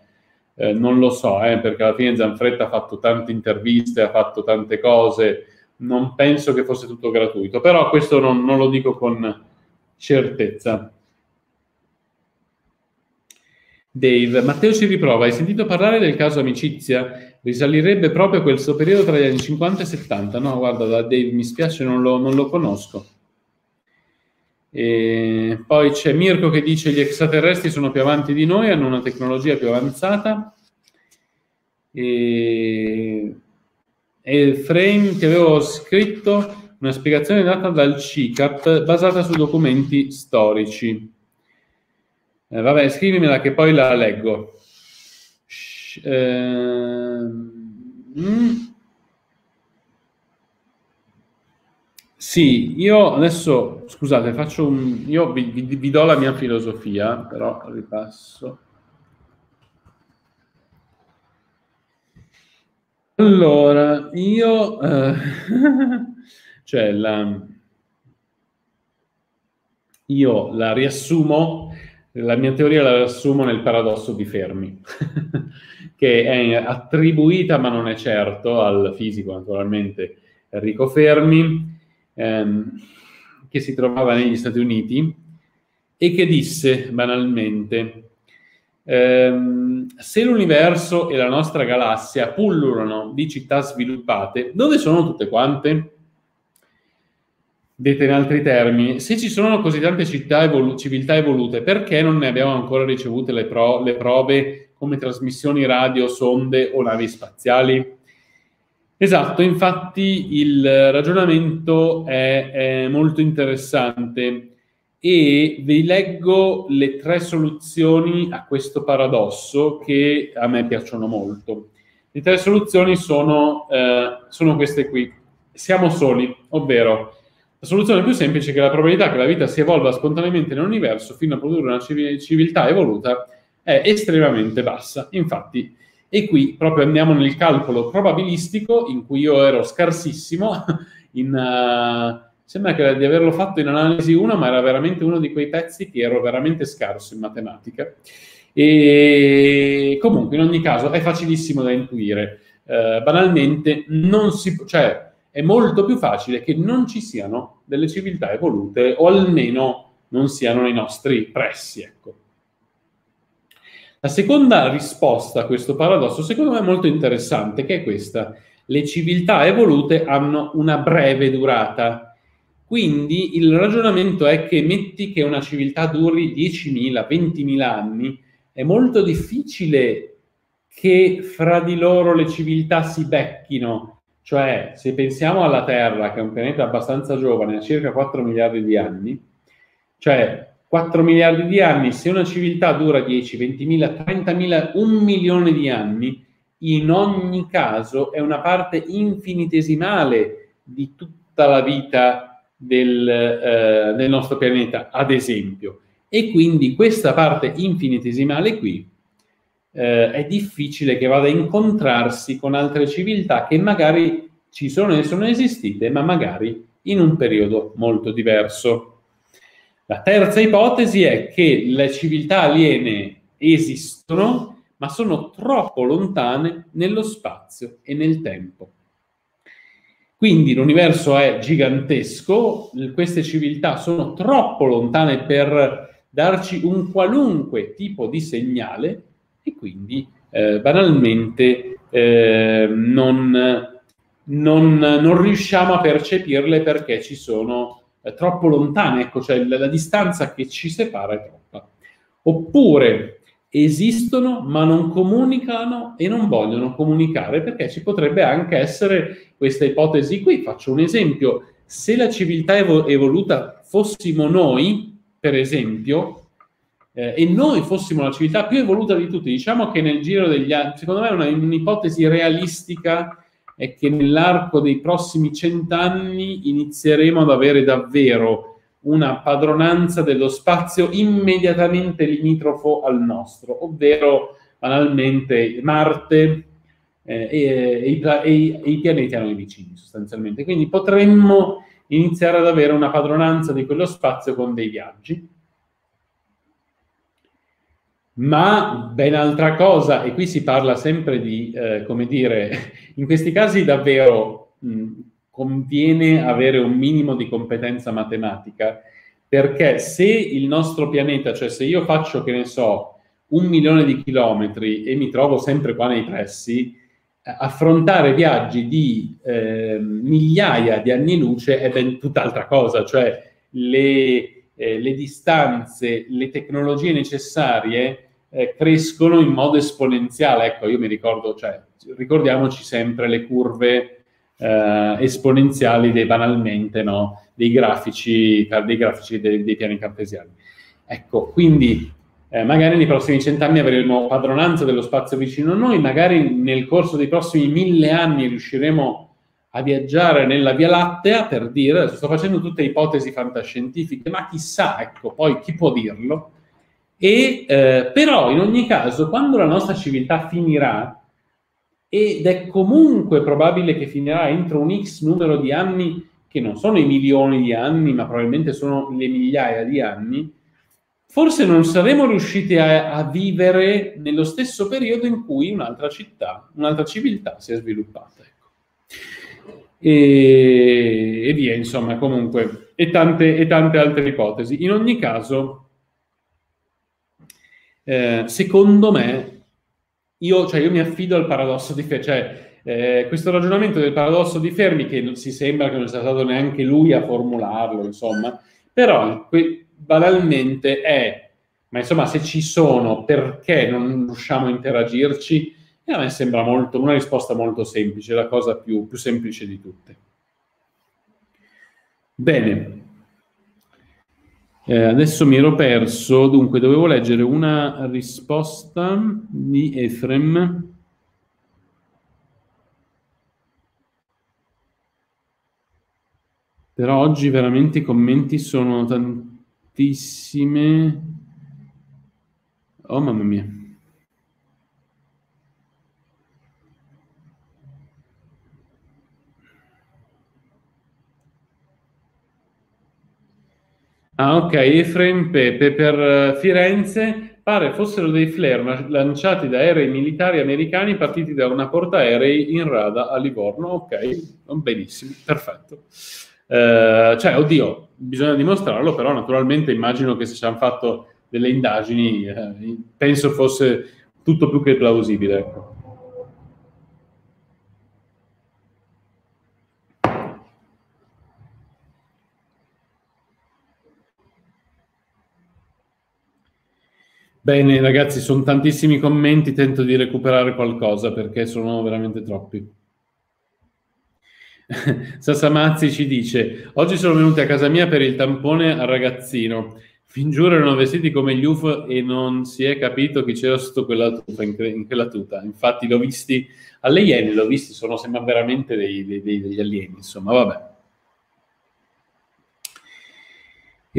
eh, non lo so, eh, perché alla fine Zanfretta ha fatto tante interviste, ha fatto tante cose, non penso che fosse tutto gratuito, però questo non, non lo dico con certezza. Dave, Matteo ci riprova, hai sentito parlare del caso amicizia? Risalirebbe proprio a quel periodo tra gli anni 50 e 70? No, guarda, da Dave mi spiace, non lo, non lo conosco. E poi c'è Mirko che dice gli extraterrestri sono più avanti di noi, hanno una tecnologia più avanzata. E, e Frame ti avevo scritto una spiegazione data dal CICAP basata su documenti storici. Eh, vabbè, scrivimela che poi la leggo. Eh, mm. Sì, io adesso, scusate, faccio un... Io vi, vi, vi do la mia filosofia, però ripasso. Allora, io... Eh, cioè, la... io la riassumo, la mia teoria la riassumo nel paradosso di Fermi, che è attribuita ma non è certo al fisico naturalmente Enrico Fermi, ehm, che si trovava negli Stati Uniti e che disse banalmente ehm, se l'universo e la nostra galassia pullulano di città sviluppate, dove sono tutte quante? Dette in altri termini, se ci sono così tante città evolu- civiltà evolute, perché non ne abbiamo ancora ricevute le, pro- le prove come trasmissioni radio, sonde o navi spaziali? Esatto, infatti il ragionamento è, è, molto interessante e vi leggo le tre soluzioni a questo paradosso che a me piacciono molto. Le tre soluzioni sono, eh, sono queste qui. Siamo soli, ovvero la soluzione più semplice è che la probabilità che la vita si evolva spontaneamente nell'universo fino a produrre una civiltà evoluta è estremamente bassa. Infatti, e qui proprio andiamo nel calcolo probabilistico in cui io ero scarsissimo, in, uh, sembra che, di averlo fatto in analisi 1, ma era veramente uno di quei pezzi che ero veramente scarso in matematica. E comunque, in ogni caso, è facilissimo da intuire. Uh, banalmente, non si, cioè, è molto più facile che non ci siano delle civiltà evolute, o almeno non siano nei nostri pressi, ecco. La seconda risposta a questo paradosso, secondo me, è molto interessante, che è questa. Le civiltà evolute hanno una breve durata. Quindi il ragionamento è che metti che una civiltà duri 10.000, 20.000 anni, è molto difficile che fra di loro le civiltà si becchino. Cioè, se pensiamo alla Terra, che è un pianeta abbastanza giovane, ha circa 4 miliardi di anni, cioè 4 miliardi di anni, se una civiltà dura 10, 20.000, 30.000, un milione di anni, in ogni caso è una parte infinitesimale di tutta la vita del, eh, del nostro pianeta, ad esempio. E quindi questa parte infinitesimale qui eh, è difficile che vada a incontrarsi con altre civiltà che magari ci sono e sono esistite, ma magari in un periodo molto diverso. La terza ipotesi è che le civiltà aliene esistono, ma sono troppo lontane nello spazio e nel tempo. Quindi l'universo è gigantesco, queste civiltà sono troppo lontane per darci un qualunque tipo di segnale e quindi eh, banalmente eh, non, non, non riusciamo a percepirle perché ci sono troppo lontane, ecco, cioè la, la distanza che ci separa è troppa. Oppure esistono ma non comunicano e non vogliono comunicare perché ci potrebbe anche essere questa ipotesi qui. Faccio un esempio. Se la civiltà evo- evoluta fossimo noi, per esempio, eh, e noi fossimo la civiltà più evoluta di tutti, diciamo che nel giro degli anni, secondo me è una, un'ipotesi realistica è che nell'arco dei prossimi cent'anni inizieremo ad avere davvero una padronanza dello spazio immediatamente limitrofo al nostro, ovvero banalmente Marte eh, e, e, i, e, i, pianeti a noi vicini sostanzialmente. Quindi potremmo iniziare ad avere una padronanza di quello spazio con dei viaggi ma ben altra cosa, e qui si parla sempre di, eh, come dire, in questi casi davvero mh, conviene avere un minimo di competenza matematica, perché se il nostro pianeta, cioè se io faccio, che ne so, un milione di chilometri e mi trovo sempre qua nei pressi, affrontare viaggi di eh, migliaia di anni luce è ben tutt'altra cosa, cioè le, eh, le distanze, le tecnologie necessarie eh, crescono in modo esponenziale. Ecco, io mi ricordo, cioè, ricordiamoci sempre le curve eh, esponenziali dei, banalmente, no? dei grafici, dei, grafici dei, dei piani cartesiani. Ecco, quindi eh, magari nei prossimi cent'anni avremo padronanza dello spazio vicino a noi, magari nel corso dei prossimi mille anni riusciremo a viaggiare nella Via Lattea, per dire, sto facendo tutte ipotesi fantascientifiche, ma chissà, ecco, poi chi può dirlo? E, eh, però in ogni caso, quando la nostra civiltà finirà, ed è comunque probabile che finirà entro un X numero di anni che non sono i milioni di anni, ma probabilmente sono le migliaia di anni, forse non saremmo riusciti a, a vivere nello stesso periodo in cui un'altra città, un'altra civiltà si è sviluppata. Ecco. E, e, via, insomma, comunque, e tante, e tante altre ipotesi. In ogni caso, eh, secondo me, io, cioè, io mi affido al paradosso di Fermi, cioè eh, questo ragionamento del paradosso di Fermi, che non si sembra che non sia stato neanche lui a formularlo, insomma, però que- banalmente è, ma insomma se ci sono, perché non riusciamo a interagirci? E a me sembra molto, una risposta molto semplice, la cosa più, più semplice di tutte. Bene, eh, adesso mi ero perso, dunque dovevo leggere una risposta di Efrem. Però oggi veramente i commenti sono tantissime. Oh mamma mia. Ah, ok, Efraim Pepe per eh, Firenze pare fossero dei flare lanciati da aerei militari americani partiti da una portaerei in rada a Livorno. Ok, benissimo, perfetto. Eh, cioè, oddio, bisogna dimostrarlo, però naturalmente immagino che se ci hanno fatto delle indagini, eh, penso fosse tutto più che plausibile. Ecco. Bene, ragazzi, sono tantissimi commenti, tento di recuperare qualcosa perché sono veramente troppi. Sassamazzi ci dice: Oggi sono venuti a casa mia per il tampone al ragazzino. Fin giuro erano vestiti come gli UFO e non si è capito chi c'era sotto quella tuta, in, quella tuta. Infatti, l'ho visti alle Iene, l'ho visti, sono sembra veramente dei, dei, degli alieni. Insomma, vabbè.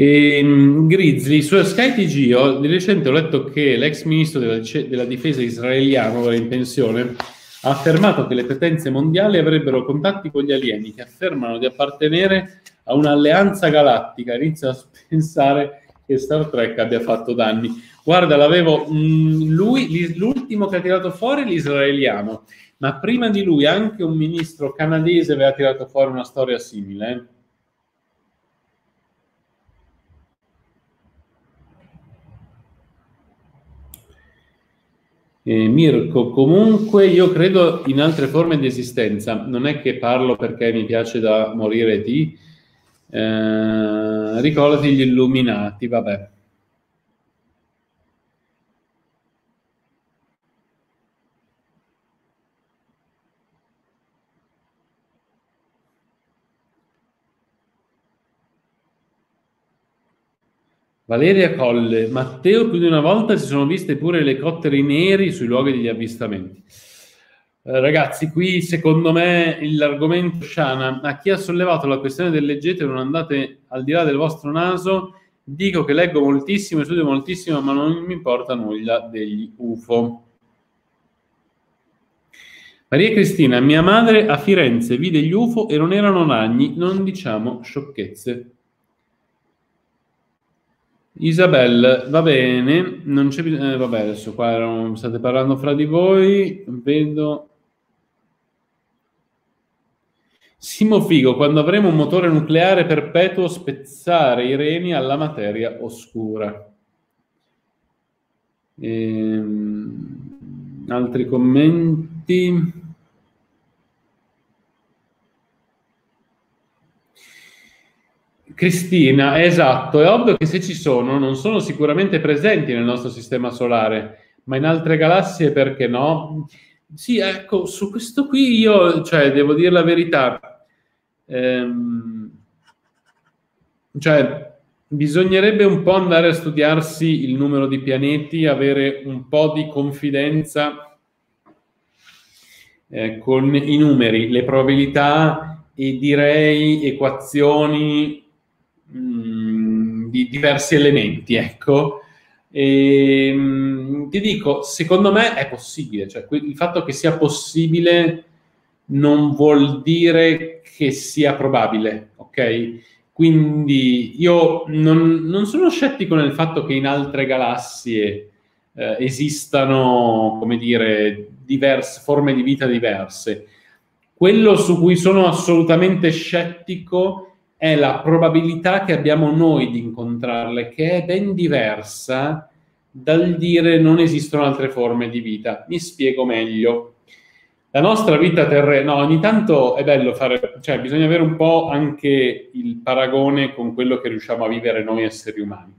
E, ehm, Grizzly, su Sky TG, di recente ho letto che l'ex ministro della, della difesa israeliano, ora in pensione, ha affermato che le potenze mondiali avrebbero contatti con gli alieni che affermano di appartenere a un'alleanza galattica. Inizia a pensare che Star Trek abbia fatto danni. Guarda, l'avevo mh, mm, lui, l'ultimo che ha tirato fuori l'israeliano, ma prima di lui anche un ministro canadese aveva tirato fuori una storia simile. Eh. Mirko, comunque io credo in altre forme di esistenza, non è che parlo perché mi piace da morire di... Eh, ricordati gli illuminati, vabbè. Valeria Colle, Matteo più di una volta si sono viste pure elicotteri neri sui luoghi degli avvistamenti. Eh, ragazzi, qui secondo me l'argomento Shana, a chi ha sollevato la questione del leggete non andate al di là del vostro naso, dico che leggo moltissimo, studio moltissimo, ma non mi importa nulla degli UFO. Maria Cristina, mia madre a Firenze vide gli UFO e non erano ragni, non diciamo sciocchezze. Isabel, va bene, non c'è bisogno, eh, vabbè, adesso qua erano, state parlando fra di voi, vedo... Simo Figo, quando avremo un motore nucleare perpetuo, spezzare i reni alla materia oscura. Ehm, altri commenti? Cristina, esatto, è ovvio che se ci sono non sono sicuramente presenti nel nostro sistema solare, ma in altre galassie perché no? Sì, ecco, su questo qui io, cioè, devo dire la verità, ehm, cioè, bisognerebbe un po' andare a studiarsi il numero di pianeti, avere un po' di confidenza eh, con i numeri, le probabilità e direi equazioni di diversi elementi, ecco. E, mh, ti dico, secondo me è possibile, cioè il fatto che sia possibile non vuol dire che sia probabile, ok? Quindi io non, non sono scettico nel fatto che in altre galassie eh, esistano, come dire, diverse forme di vita diverse. Quello su cui sono assolutamente scettico è la probabilità che abbiamo noi di incontrarle, che è ben diversa dal dire non esistono altre forme di vita. Mi spiego meglio. La nostra vita terrena, no, ogni tanto è bello fare, cioè bisogna avere un po' anche il paragone con quello che riusciamo a vivere noi esseri umani.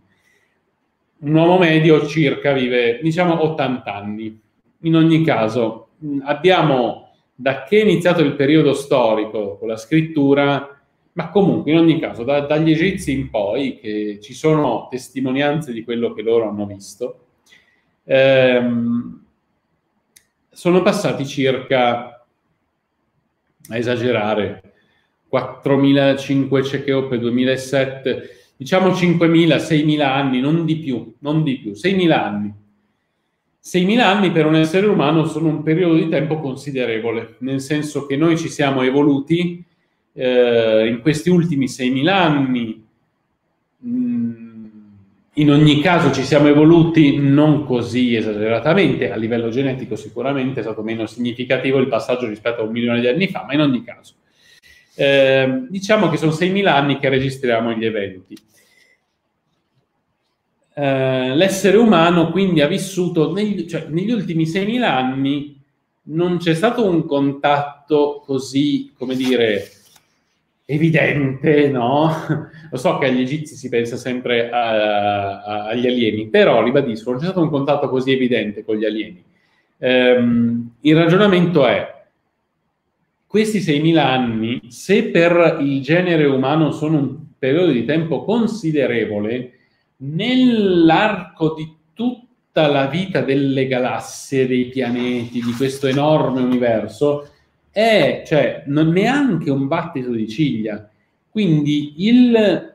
Un uomo medio circa vive, diciamo, 80 anni. In ogni caso, abbiamo, da che è iniziato il periodo storico con la scrittura, ma comunque, in ogni caso, da, dagli egizi in poi, che ci sono testimonianze di quello che loro hanno visto, ehm, sono passati circa, a esagerare, 4.500 Checheope 2007, diciamo 5.000, 6.000 anni, non di più, non di più, 6.000 anni. 6.000 anni per un essere umano sono un periodo di tempo considerevole, nel senso che noi ci siamo evoluti eh, in questi ultimi 6.000 anni, mm, in ogni caso ci siamo evoluti non così esageratamente, a livello genetico sicuramente è stato meno significativo il passaggio rispetto a un milione di anni fa, ma in ogni caso. Eh, diciamo che sono 6.000 anni che registriamo gli eventi. Eh, l'essere umano quindi ha vissuto negli, cioè, negli ultimi 6.000 anni non c'è stato un contatto così, come dire, evidente, no? Lo so che agli egizi si pensa sempre a, a, agli alieni, però ribadisco, non c'è stato un contatto così evidente con gli alieni. Um, il ragionamento è, questi 6.000 anni, se per il genere umano sono un periodo di tempo considerevole, nell'arco di tutta la vita delle galassie, dei pianeti, di questo enorme universo, è cioè, non neanche un battito di ciglia. Quindi il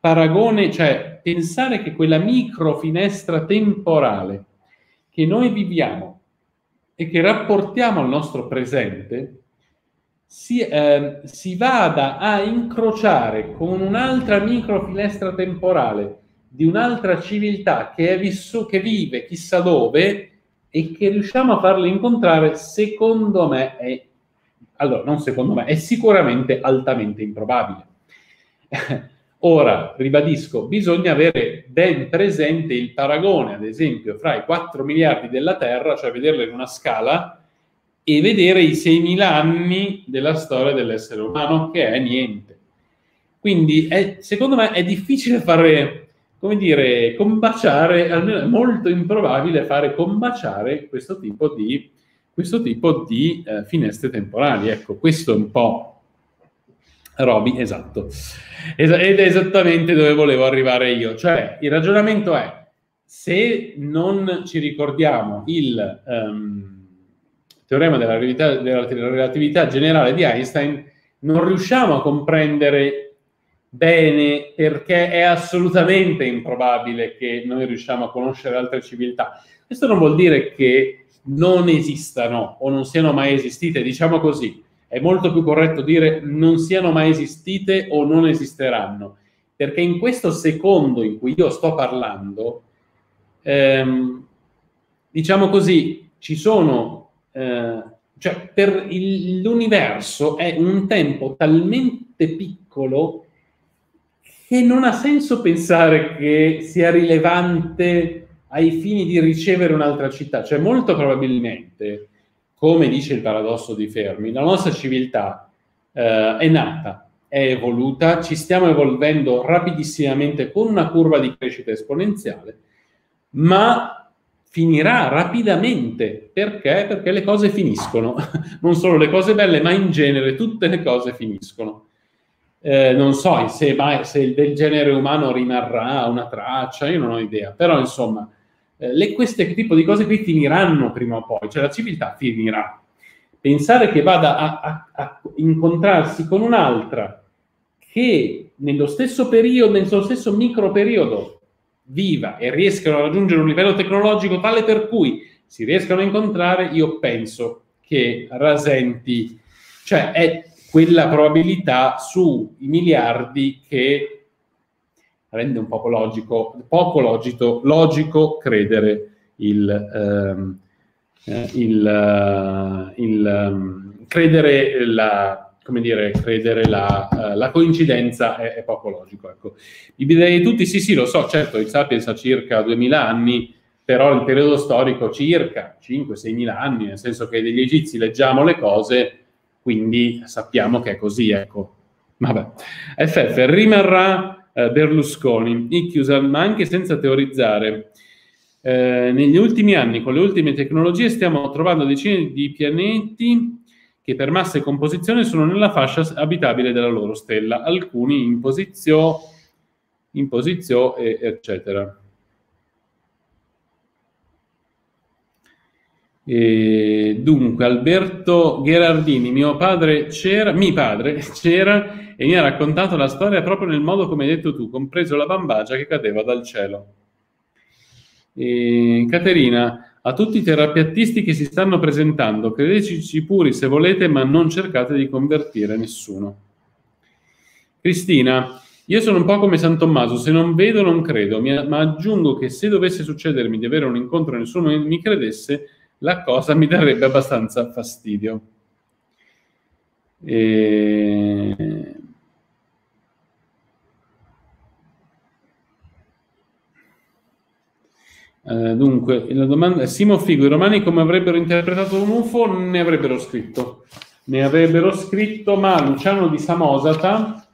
paragone, cioè pensare che quella micro finestra temporale che noi viviamo e che rapportiamo al nostro presente si, eh, si vada a incrociare con un'altra micro finestra temporale di un'altra civiltà che, vissu- che vive chissà dove e che riusciamo a farle incontrare, secondo me è allora, non secondo me, è sicuramente altamente improbabile. Ora, ribadisco, bisogna avere ben presente il paragone, ad esempio, fra i 4 miliardi della Terra, cioè vederlo in una scala, e vedere i 6.000 anni della storia dell'essere umano, che è niente. Quindi, è, secondo me, è difficile fare, come dire, combaciare, almeno è molto improbabile fare combaciare questo tipo di questo tipo di eh, finestre temporali. Ecco, questo è un po' Roby, esatto. Es- ed è esattamente dove volevo arrivare io. Cioè, il ragionamento è, se non ci ricordiamo il um, teorema della relatività, della relatività generale di Einstein, non riusciamo a comprendere bene perché è assolutamente improbabile che noi riusciamo a conoscere altre civiltà. Questo non vuol dire che non esistano o non siano mai esistite, diciamo così, è molto più corretto dire non siano mai esistite o non esisteranno, perché in questo secondo in cui io sto parlando, ehm, diciamo così, ci sono, eh, cioè per il, l'universo è un tempo talmente piccolo che non ha senso pensare che sia rilevante ai fini di ricevere un'altra città. Cioè, molto probabilmente, come dice il paradosso di Fermi, la nostra civiltà eh, è nata, è evoluta, ci stiamo evolvendo rapidissimamente con una curva di crescita esponenziale, ma finirà rapidamente. Perché? Perché le cose finiscono. non solo le cose belle, ma in genere tutte le cose finiscono. Eh, non so se, se del genere umano rimarrà una traccia, io non ho idea, però insomma eh, le, queste tipo di cose qui finiranno prima o poi, cioè la civiltà finirà. Pensare che vada a, a, a incontrarsi con un'altra che nello stesso periodo, nello stesso micro periodo, viva e riescano a raggiungere un livello tecnologico tale per cui si riescano a incontrare, io penso che rasenti, cioè è quella probabilità sui miliardi che rende un po' logico, poco logico, logico credere il, ehm, eh, il, uh, il um, credere la, come dire, credere la, uh, la coincidenza è, è, poco logico. Ecco. I direi tutti, sì, sì, lo so, certo, il Sapiens ha circa 2000 anni, però il periodo storico circa 5-6 mila anni, nel senso che degli egizi leggiamo le cose, quindi sappiamo che è così, ecco. Vabbè. FF rimarrà eh, Berlusconi, Icchiusa, ma anche senza teorizzare. Eh, negli ultimi anni, con le ultime tecnologie, stiamo trovando decine di pianeti che per massa e composizione sono nella fascia abitabile della loro stella, alcuni in posizione, in posizione eccetera. E dunque, Alberto Gherardini, mio padre c'era, mio padre c'era e mi ha raccontato la storia proprio nel modo come hai detto tu, compreso la bambagia che cadeva dal cielo. E, Caterina, a tutti i terapeutisti che si stanno presentando, credeteci puri se volete, ma non cercate di convertire nessuno. Cristina, io sono un po' come San Tommaso, se non vedo non credo, ma aggiungo che se dovesse succedermi di avere un incontro e nessuno mi credesse, la cosa mi darebbe abbastanza fastidio. E... Uh, dunque, la domanda è Simo Figo, i romani come avrebbero interpretato un UFO? Ne avrebbero scritto. Ne avrebbero scritto, ma Luciano di Samosata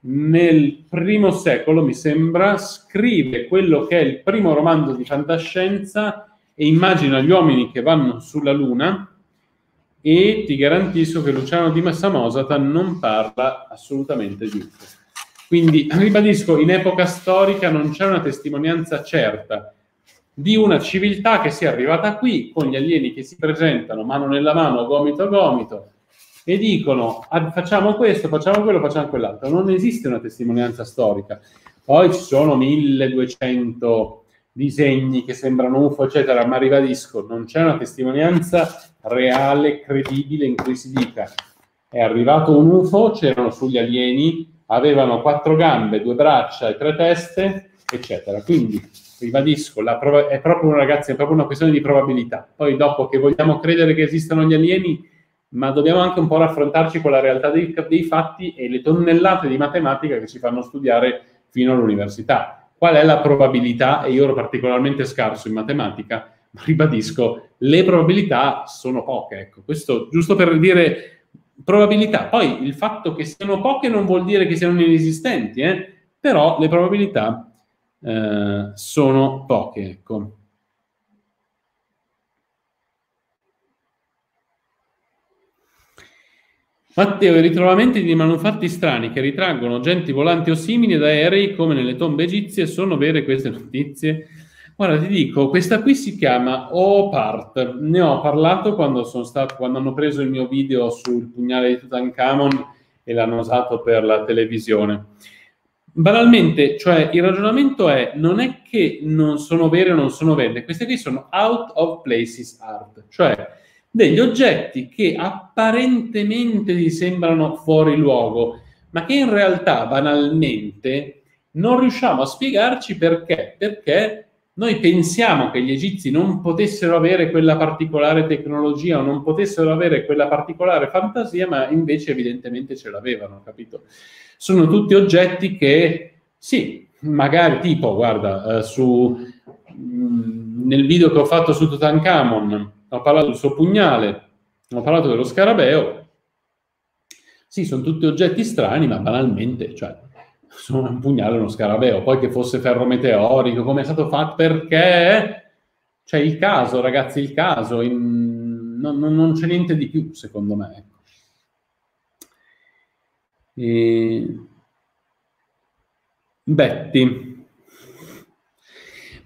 nel primo secolo, mi sembra, scrive quello che è il primo romanzo di fantascienza e immagina gli uomini che vanno sulla Luna e ti garantisco che Luciano di Samosata non parla assolutamente di UFO. Quindi, ribadisco, in epoca storica non c'è una testimonianza certa di una civiltà che sia arrivata qui con gli alieni che si presentano mano nella mano, gomito a gomito e dicono ah, facciamo questo, facciamo quello, facciamo quell'altro. Non esiste una testimonianza storica. Poi ci sono 1200 disegni che sembrano UFO, eccetera, ma ribadisco, non c'è una testimonianza reale, credibile in cui si dica è arrivato un UFO, c'erano sugli alieni, avevano quattro gambe, due braccia e tre teste, eccetera. Quindi ribadisco, prov- è proprio, ragazzi, è proprio una questione di probabilità. Poi dopo che vogliamo credere che esistano gli alieni, ma dobbiamo anche un po' raffrontarci con la realtà dei, dei fatti e le tonnellate di matematica che ci fanno studiare fino all'università. Qual è la probabilità? E io ero particolarmente scarso in matematica, ma ribadisco, le probabilità sono poche. Ecco, questo giusto per dire probabilità. Poi il fatto che siano poche non vuol dire che siano inesistenti, eh? però le probabilità eh, sono poche. Ecco. Matteo, i ritrovamenti di manufatti strani che ritraggono oggetti volanti o simili da aerei come nelle tombe egizie sono vere queste notizie? Guarda, ti dico, questa qui si chiama OPART. Ne ho parlato quando, sono stato, quando hanno preso il mio video sul pugnale di Tutankhamon e l'hanno usato per la televisione. Banalmente, cioè il ragionamento è non è che non sono vere o non sono vere, queste qui sono out of places art, cioè degli oggetti che apparentemente ti sembrano fuori luogo, ma che in realtà banalmente non riusciamo a spiegarci perché, perché noi pensiamo che gli egizi non potessero avere quella particolare tecnologia o non potessero avere quella particolare fantasia, ma invece evidentemente ce l'avevano, capito? Sono tutti oggetti che, sì, magari tipo, guarda, eh, su, mh, mm, nel video che ho fatto su Tutankhamon, ho parlato del suo pugnale, ho parlato dello scarabeo, sì, sono tutti oggetti strani, ma banalmente, cioè, sono un pugnale e uno scarabeo, poi che fosse ferro meteorico, come è stato fatto, perché c'è il caso, ragazzi, il caso, in... non, non, non c'è niente di più, secondo me. E... Betty.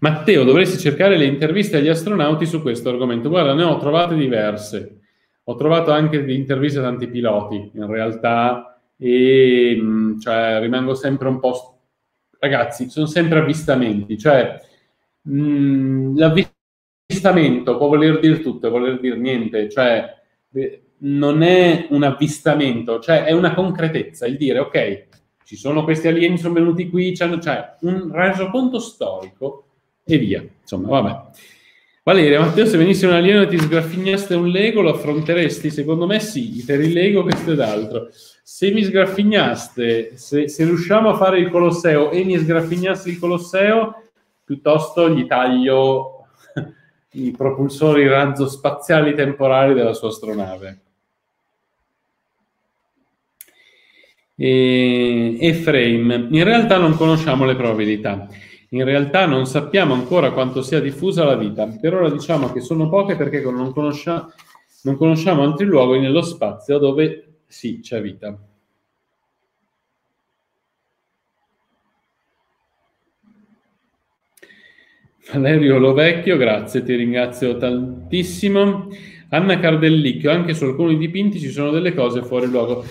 Matteo, dovresti cercare le interviste agli astronauti su questo argomento. Guarda, ne ho trovate diverse. Ho trovato anche interviste a tanti piloti, in realtà, e mm, cioè, rimango sempre un po'... Ragazzi, sono sempre avvistamenti, cioè mh, mm, l'avvistamento può voler dire tutto e voler dire niente, cioè non è un avvistamento, cioè è una concretezza, il dire ok, ci sono questi alieni, sono venuti qui, cioè un resoconto storico e via. Insomma, vabbè. Valeria, Matteo, se venisse un alieno e ti sgraffignaste un Lego, lo affronteresti? Secondo me sì, per il Lego questo ed altro. Se mi sgraffignaste, se, se riusciamo a fare il Colosseo e mi sgraffignasse il Colosseo, piuttosto gli taglio i propulsori razzo spaziali temporali della sua astronave. E, e frame. In realtà non conosciamo le probabilità. In realtà non sappiamo ancora quanto sia diffusa la vita. Per ora diciamo che sono poche perché non, conoscia- non conosciamo altri luoghi nello spazio dove sì, c'è vita. Valerio Lovecchio, grazie, ti ringrazio tantissimo. Anna Cardellicchio, anche su alcuni dipinti ci sono delle cose fuori luogo.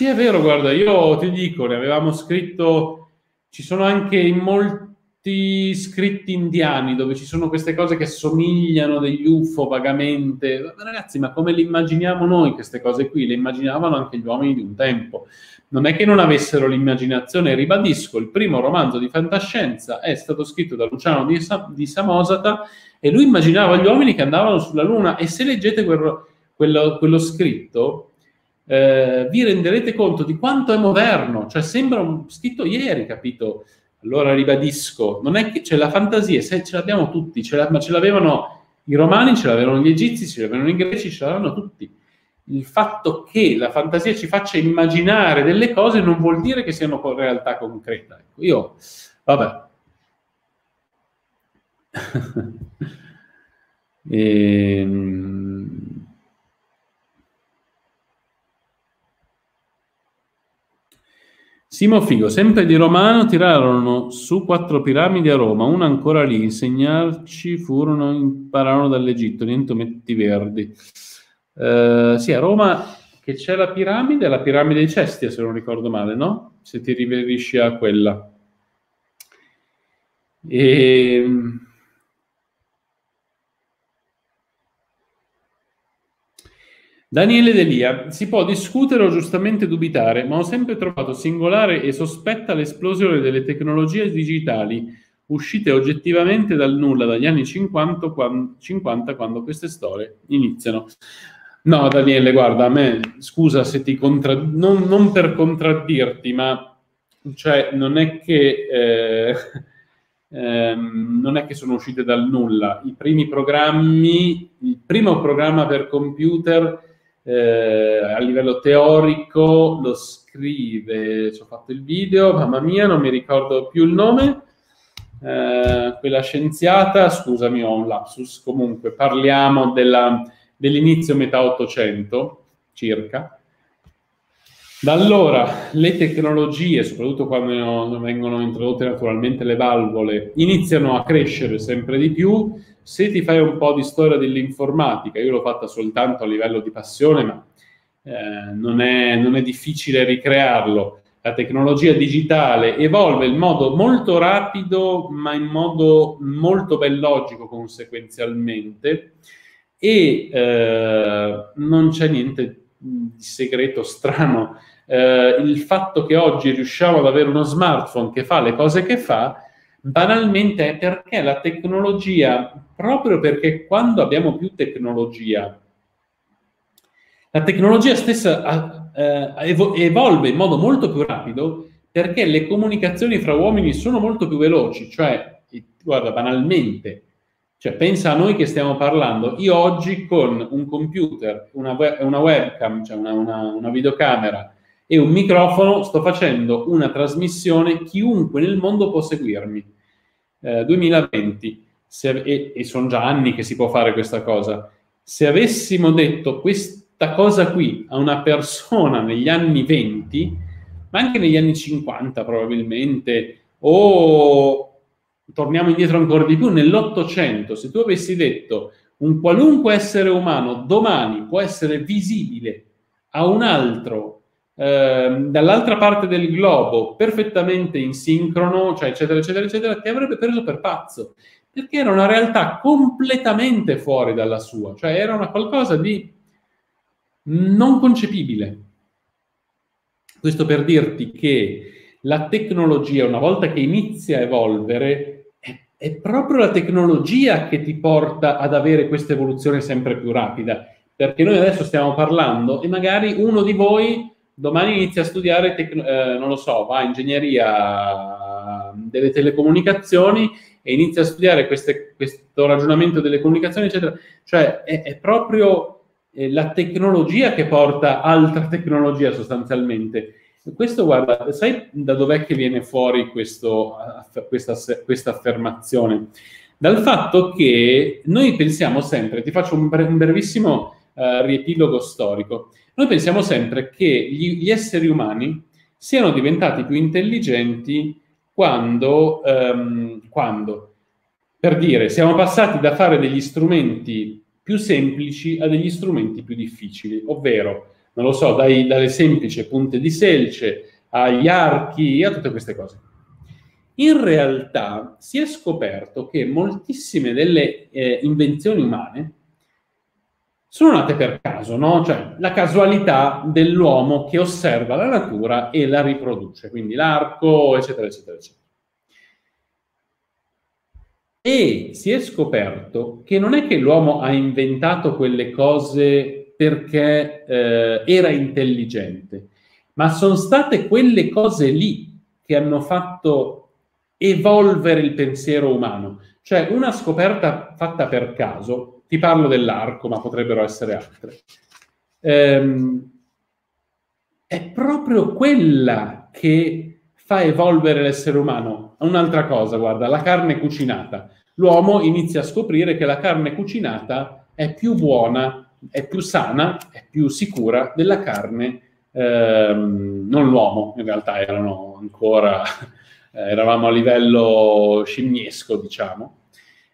Sì, è vero, guarda, io ti dico, ne avevamo scritto, ci sono anche in molti scritti indiani dove ci sono queste cose che somigliano degli UFO vagamente. Ragazzi, ma come le immaginiamo noi queste cose qui? Le immaginavano anche gli uomini di un tempo. Non è che non avessero l'immaginazione, ribadisco, il primo romanzo di fantascienza è stato scritto da Luciano di, Sa- di Samosata e lui immaginava gli uomini che andavano sulla Luna e se leggete quello, quello, quello scritto eh, vi renderete conto di quanto è moderno, cioè sembra un scritto ieri, capito? Allora ribadisco, non è che c'è la fantasia, se ce l'abbiamo tutti, ce la, ma ce l'avevano i romani, ce l'avevano gli egizi, ce l'avevano i greci, ce l'avevano tutti. Il fatto che la fantasia ci faccia immaginare delle cose non vuol dire che siano con realtà concreta. Ecco, io, vabbè. ehm... Simo Figo, sempre di Romano, tirarono su quattro piramidi a Roma, una ancora lì, insegnarci furono, impararono dall'Egitto, niente ometti verdi. Uh, sì, a Roma che c'è la piramide, la piramide di Cestia, se non ricordo male, no? Se ti riferisci a quella. E Daniele Delia, si può discutere o giustamente dubitare, ma ho sempre trovato singolare e sospetta l'esplosione delle tecnologie digitali uscite oggettivamente dal nulla dagli anni 50 quando, 50, quando queste storie iniziano. No, Daniele, guarda, a me, scusa se ti contraddico, non, non, per contraddirti, ma cioè, non è che... Eh, ehm, non è che sono uscite dal nulla. I primi programmi, il primo programma per computer eh, a livello teorico lo scrive, ci ho fatto il video, mamma mia, non mi ricordo più il nome, eh, quella scienziata, scusami, ho un lapsus, comunque parliamo della, dell'inizio metà 800 circa. Da allora le tecnologie, soprattutto quando vengono introdotte naturalmente le valvole, iniziano a crescere sempre di più se ti fai un po' di storia dell'informatica, io l'ho fatta soltanto a livello di passione, ma eh, non, è, non è difficile ricrearlo. La tecnologia digitale evolve in modo molto rapido, ma in modo molto ben logico conseguenzialmente e eh, non c'è niente di segreto strano. Eh, il fatto che oggi riusciamo ad avere uno smartphone che fa le cose che fa banalmente è perché la tecnologia, proprio perché quando abbiamo più tecnologia, la tecnologia stessa eh, evolve in modo molto più rapido perché le comunicazioni fra uomini sono molto più veloci, cioè, guarda, banalmente, cioè, pensa a noi che stiamo parlando. Io oggi con un computer, una webcam, cioè una, una, una videocamera, e un microfono sto facendo una trasmissione, chiunque nel mondo può seguirmi. Eh, 2020, se, e, e sono già anni che si può fare questa cosa. Se avessimo detto questa cosa qui a una persona negli anni 20, ma anche negli anni 50 probabilmente, o torniamo indietro ancora di più, nell'Ottocento, se tu avessi detto un qualunque essere umano domani può essere visibile a un altro Ehm, dall'altra parte del globo perfettamente in sincrono, cioè eccetera, eccetera, eccetera, ti avrebbe preso per pazzo, perché era una realtà completamente fuori dalla sua, cioè era una qualcosa di non concepibile. Questo per dirti che la tecnologia, una volta che inizia a evolvere, è, è proprio la tecnologia che ti porta ad avere questa evoluzione sempre più rapida. Perché noi adesso stiamo parlando e magari uno di voi domani inizia a studiare, tecno- eh, non lo so, va ingegneria delle telecomunicazioni e inizia a studiare queste, questo ragionamento delle comunicazioni, eccetera. Cioè è, è proprio eh, la tecnologia che porta altra tecnologia sostanzialmente. Questo, guarda, sai da dov'è che viene fuori questo, questa, questa, affermazione? Dal fatto che noi pensiamo sempre, ti faccio un, bre- un brevissimo uh, riepilogo storico, noi pensiamo sempre che gli, gli esseri umani siano diventati più intelligenti quando, um, quando, per dire, siamo passati da fare degli strumenti più semplici a degli strumenti più difficili, ovvero non lo so, dai, dalle semplici punte di selce agli archi, a tutte queste cose. In realtà si è scoperto che moltissime delle eh, invenzioni umane sono nate per caso, no? Cioè la casualità dell'uomo che osserva la natura e la riproduce, quindi l'arco, eccetera, eccetera, eccetera. E si è scoperto che non è che l'uomo ha inventato quelle cose perché eh, era intelligente, ma sono state quelle cose lì che hanno fatto evolvere il pensiero umano. Cioè una scoperta fatta per caso, ti parlo dell'arco, ma potrebbero essere altre, ehm, è proprio quella che fa evolvere l'essere umano. Un'altra cosa, guarda, la carne cucinata. L'uomo inizia a scoprire che la carne cucinata è più buona è più sana, è più sicura della carne, ehm, non l'uomo, in realtà erano ancora, eh, eravamo a livello scimmiesco, diciamo.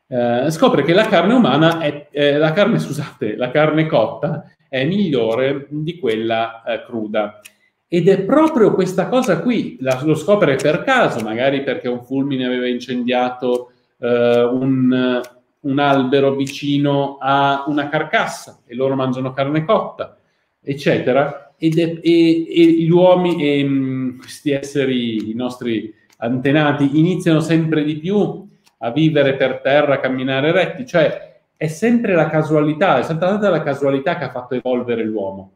Eh, scopre che la carne umana è, eh, la carne, scusate, la carne cotta è migliore di quella eh, cruda. Ed è proprio questa cosa qui, la, lo scopre per caso, magari perché un fulmine aveva incendiato eh, un, un albero vicino a una carcassa e loro mangiano carne cotta, eccetera. Ed è, e, e gli uomini, e, mm, questi esseri, i nostri antenati, iniziano sempre di più a vivere per terra, a camminare retti, cioè è sempre la casualità, è sempre stata la casualità che ha fatto evolvere l'uomo.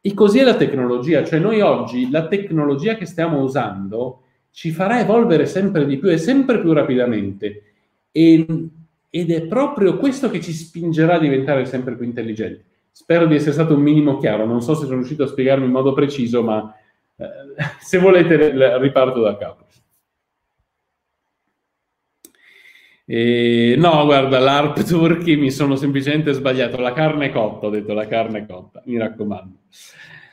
E così è la tecnologia, cioè noi oggi la tecnologia che stiamo usando ci farà evolvere sempre di più e sempre più rapidamente. E ed è proprio questo che ci spingerà a diventare sempre più intelligenti. Spero di essere stato un minimo chiaro, non so se sono riuscito a spiegarmi in modo preciso, ma eh, se volete riparto da capo. E, no, guarda, l'ARP turchi mi sono semplicemente sbagliato. La carne cotta, ho detto la carne cotta, mi raccomando.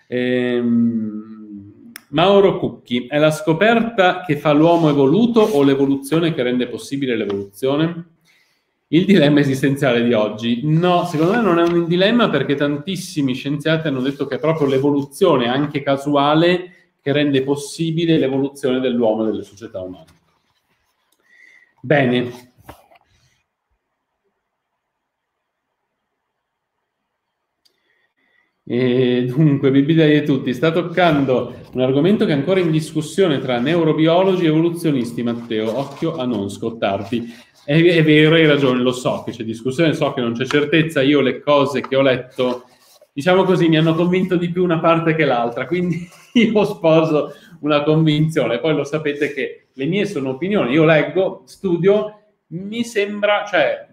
Ehm, Mauro Cucchi, è la scoperta che fa l'uomo evoluto o l'evoluzione che rende possibile l'evoluzione? Il dilemma esistenziale di oggi? No, secondo me non è un dilemma perché tantissimi scienziati hanno detto che è proprio l'evoluzione, anche casuale, che rende possibile l'evoluzione dell'uomo e delle società umane. Bene. E dunque, bibita di tutti, sta toccando un argomento che è ancora in discussione tra neurobiologi e evoluzionisti, Matteo. Occhio a non scottarti. È, è, vero, hai ragione, lo so che c'è discussione, so che non c'è certezza, io le cose che ho letto, diciamo così, mi hanno convinto di più una parte che l'altra, quindi io sposo una convinzione, poi lo sapete che le mie sono opinioni, io leggo, studio, mi sembra, cioè,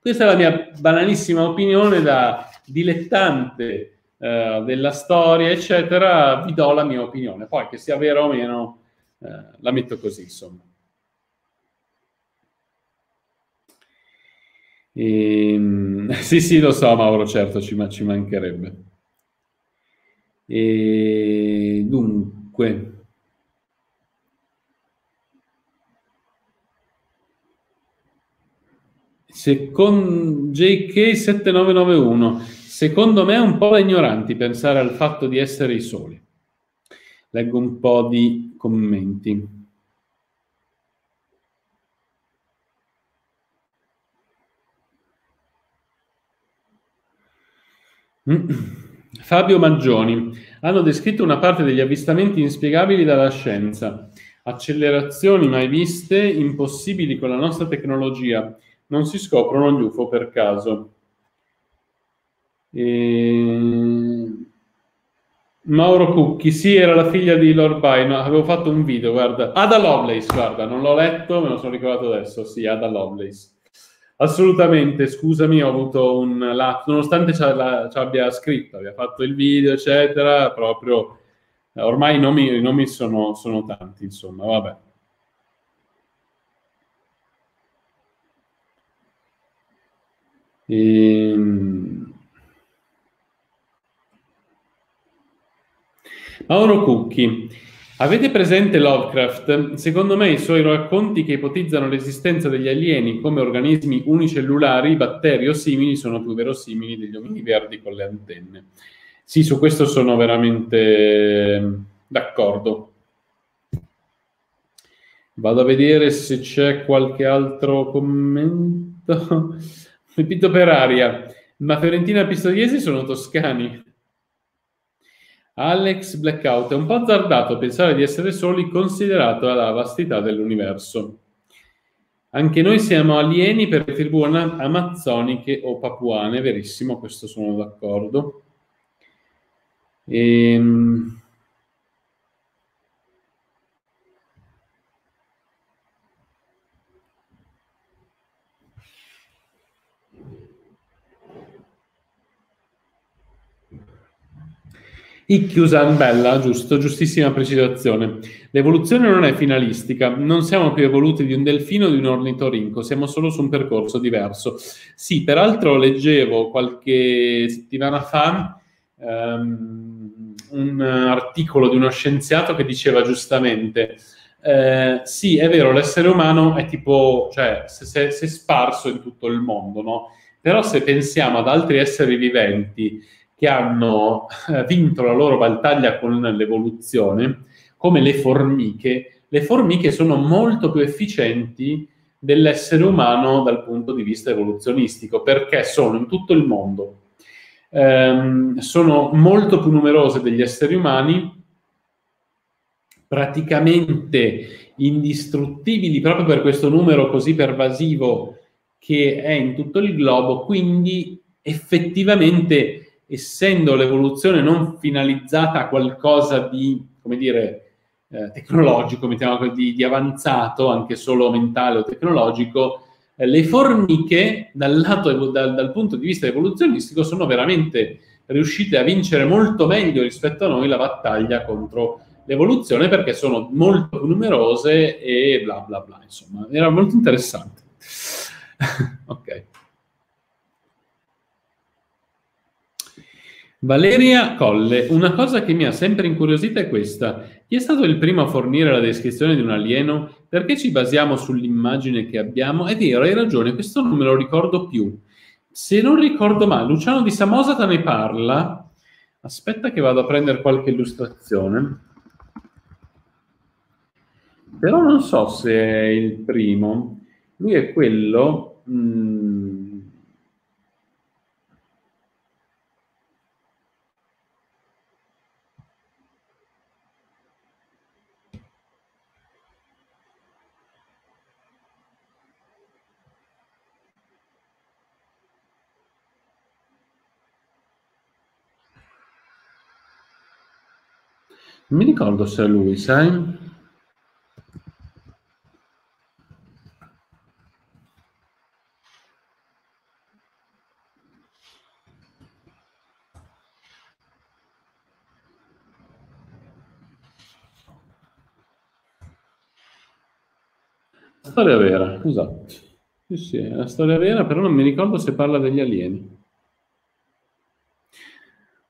questa è la mia banalissima opinione da dilettante eh, della storia, eccetera, vi do la mia opinione, poi che sia vero o meno, eh, la metto così, insomma. E, ehm, sì, sì, lo so, Mauro, certo, ci, ci mancherebbe. E, dunque, secondo JK7991, secondo me è un po' ignoranti pensare al fatto di essere i soli. Leggo un po' di commenti. Fabio Maggioni. Hanno descritto una parte degli avvistamenti inspiegabili dalla scienza. Accelerazioni mai viste, impossibili con la nostra tecnologia. Non si scoprono gli UFO per caso. E... Mauro Cucchi, sì, era la figlia di Lord Byron, avevo fatto un video, guarda. Ada Lovelace, guarda, non l'ho letto, me lo sono ricordato adesso, sì, Ada Lovelace. Assolutamente, scusami, ho avuto un lapso, nonostante ci abbia scritto, abbia fatto il video, eccetera, proprio, ormai i nomi, i nomi sono, sono tanti, insomma, vabbè. Ehm... Mauro Cucchi, avete presente Lovecraft? Secondo me i suoi racconti che ipotizzano l'esistenza degli alieni come organismi unicellulari, batteri o simili, sono più verosimili degli omini verdi con le antenne. Sì, su questo sono veramente d'accordo. Vado a vedere se c'è qualche altro commento. Pepito per aria. Ma Fiorentina e Pistoiesi sono toscani. Alex Blackout. È un po' azzardato pensare di essere soli considerato la vastità dell'universo. Anche noi siamo alieni per le tribù amazzoniche o papuane, verissimo, questo sono d'accordo. Ehm... Icchiusan bella, giusto, giustissima precisazione. L'evoluzione non è finalistica, non siamo più evoluti di un delfino o di un ornitorinco, siamo solo su un percorso diverso. Sì, peraltro leggevo qualche settimana fa um, un articolo di uno scienziato che diceva giustamente eh, sì, è vero, l'essere umano è tipo, cioè, se, se sparso in tutto il mondo, no? Però se pensiamo ad altri esseri viventi che hanno eh, vinto la loro battaglia con l'evoluzione, come le formiche, le formiche sono molto più efficienti dell'essere umano dal punto di vista evoluzionistico, perché sono in tutto il mondo, ehm, sono molto più numerose degli esseri umani, praticamente indistruttibili proprio per questo numero così pervasivo che è in tutto il globo, quindi effettivamente essendo l'evoluzione non finalizzata a qualcosa di, come dire, eh, tecnologico, mettiamo di, di, avanzato, anche solo mentale o tecnologico, eh, le formiche, dal, lato, dal, dal punto di vista evoluzionistico, sono veramente riuscite a vincere molto meglio rispetto a noi la battaglia contro l'evoluzione perché sono molto numerose e bla bla bla. Insomma, era molto interessante. ok. Valeria Colle, una cosa che mi ha sempre incuriosita è questa. Chi è stato il primo a fornire la descrizione di un alieno? Perché ci basiamo sull'immagine che abbiamo? È vero, hai ragione, questo non me lo ricordo più. Se non ricordo male, Luciano di Samosata ne parla. Aspetta che vado a prendere qualche illustrazione. Però non so se è il primo. Lui è quello... Mh, mi ricordo se è lui, sai? Storia vera, esatto. Sì, sì, è una storia vera, però non mi ricordo se parla degli alieni.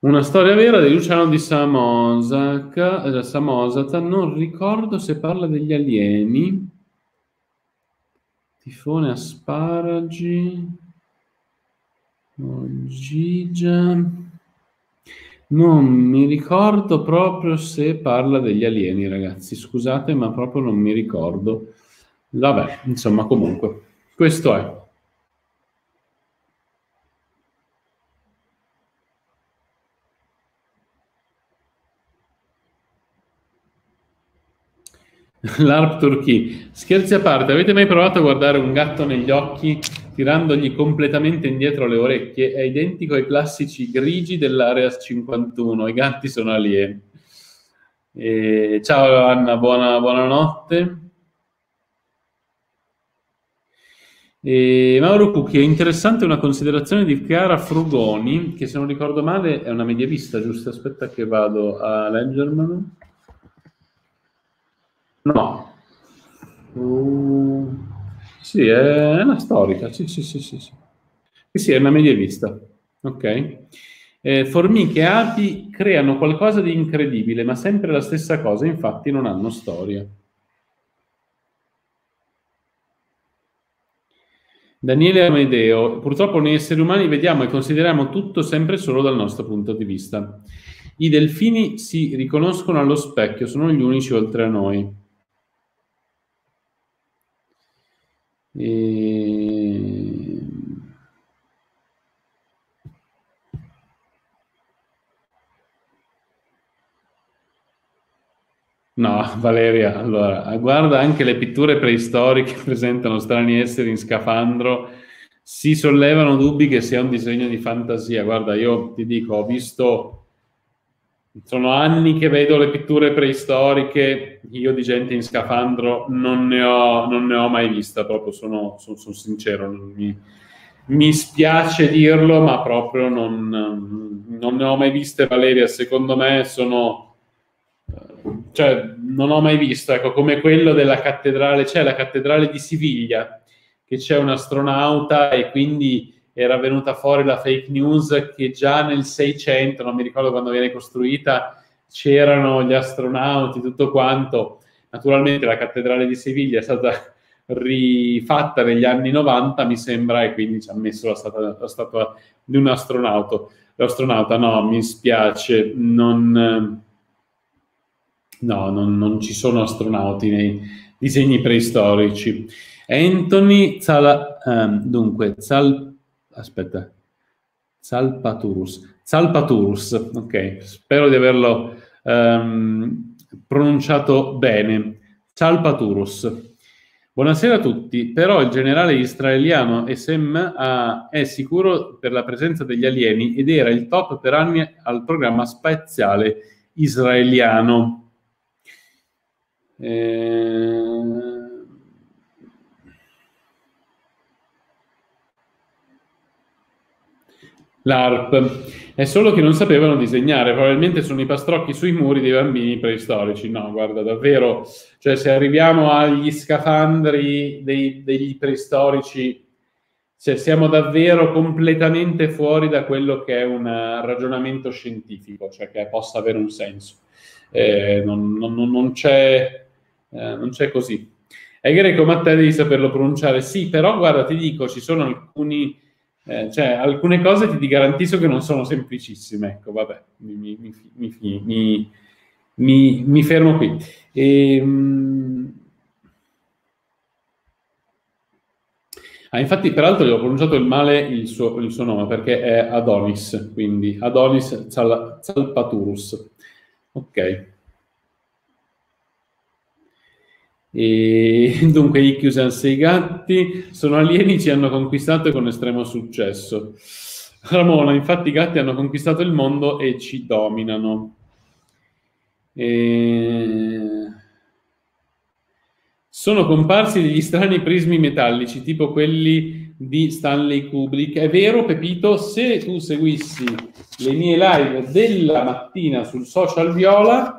Una storia vera di Luciano di Samosata, eh, Samosata, non ricordo se parla degli alieni. Tifone asparagi. Gigia. Non mi ricordo proprio se parla degli alieni, ragazzi. Scusate, ma proprio non mi ricordo. Vabbè, insomma, comunque, questo è. L'ARP Turkey. Scherzi a parte, avete mai provato a guardare un gatto negli occhi tirandogli completamente indietro le orecchie? È identico ai classici grigi dell'Area 51. I gatti sono alieni. E... Ciao Anna, buona, buonanotte. E Mauro Cucchi, è interessante una considerazione di Chiara Frugoni, che se non ricordo male è una medievista, giusto? Aspetta che vado a leggermelo. No. Uh, sì, è una storica, sì, sì, sì, sì. Sì, sì è una medievista. Ok. Eh, formiche e api creano qualcosa di incredibile, ma sempre la stessa cosa, infatti non hanno storia. Daniele Amedeo, purtroppo noi esseri umani vediamo e consideriamo tutto sempre solo dal nostro punto di vista. I delfini si riconoscono allo specchio, sono gli unici oltre a noi. E... No, Valeria, allora, guarda anche le pitture preistoriche che presentano strani esseri in scafandro, si sollevano dubbi che sia un disegno di fantasia. Guarda, io ti dico, ho visto sono anni che vedo le pitture preistoriche, io di gente in scafandro non ne ho, non ne ho mai vista, proprio sono, sono, sono sincero, mi, mi, spiace dirlo, ma proprio non, non, ne ho mai viste, Valeria, secondo me sono, cioè non ho mai visto, ecco, come quello della cattedrale, c'è la cattedrale di Siviglia, che c'è un astronauta e quindi era venuta fuori la fake news che già nel 600, non mi ricordo quando viene costruita, c'erano gli astronauti, tutto quanto. Naturalmente la cattedrale di Siviglia è stata rifatta negli anni 90, mi sembra, e quindi ci ha messo la statua, la statua di un astronauta. L'astronauta, no, mi spiace, non, no, non, non ci sono astronauti nei disegni preistorici. Anthony Zala, um, dunque, Zal, aspetta, Salpaturus, Salpaturus, ok, spero di averlo um, pronunciato bene, Salpaturus. Buonasera a tutti, però il generale israeliano Esem ha, è sicuro per la presenza degli alieni ed era il top per anni al programma spaziale israeliano. Eh, L'ARP. È solo che non sapevano disegnare, probabilmente sono i pastrocchi sui muri dei bambini preistorici. No, guarda, davvero, cioè se arriviamo agli scafandri dei, degli preistorici, cioè siamo davvero completamente fuori da quello che è un ragionamento scientifico, cioè che possa avere un senso. Eh, non, non, non, c'è, eh, non c'è così. È greco, ma te devi saperlo pronunciare. Sì, però guarda, ti dico, ci sono alcuni eh, cioè, alcune cose ti garantisco che non sono semplicissime. Ecco, vabbè, mi, mi, mi, mi fermo qui. E, ehm, Ah, infatti, peraltro, gli ho pronunciato il male il suo, il suo, nome perché è Adonis, quindi Adonis Zalpaturus. Ok. E dunque i Chiusanse i gatti sono alieni, ci hanno conquistato con estremo successo. Ramona, infatti i gatti hanno conquistato il mondo e ci dominano. E... Sono comparsi degli strani prismi metallici, tipo quelli di Stanley Kubrick. È vero, Pepito, se tu seguissi le mie live della mattina sul social viola,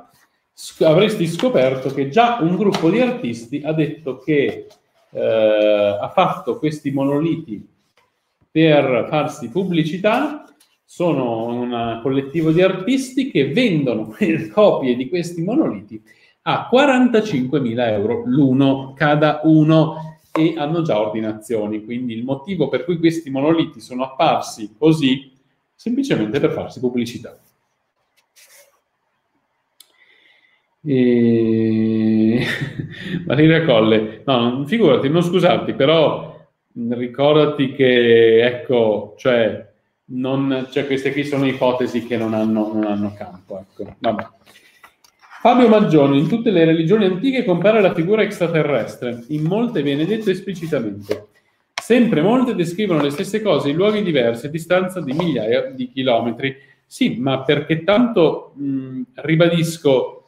avresti scoperto che già un gruppo di artisti ha detto che eh, ha fatto questi monoliti per farsi pubblicità. Sono un collettivo di artisti che vendono copie di questi monoliti a 45.000 euro l'uno, cada uno, e hanno già ordinazioni. Quindi il motivo per cui questi monoliti sono apparsi così, semplicemente per farsi pubblicità. E... Valeria Colle, no, figurati, non scusarti, però ricordati che, ecco, cioè, non, cioè queste qui sono ipotesi che non hanno, non hanno campo. Ecco. Fabio Maggioni, in tutte le religioni antiche compare la figura extraterrestre, in molte viene detto esplicitamente. Sempre molte descrivono le stesse cose in luoghi diversi a distanza di migliaia di chilometri. Sì, ma perché tanto mh, ribadisco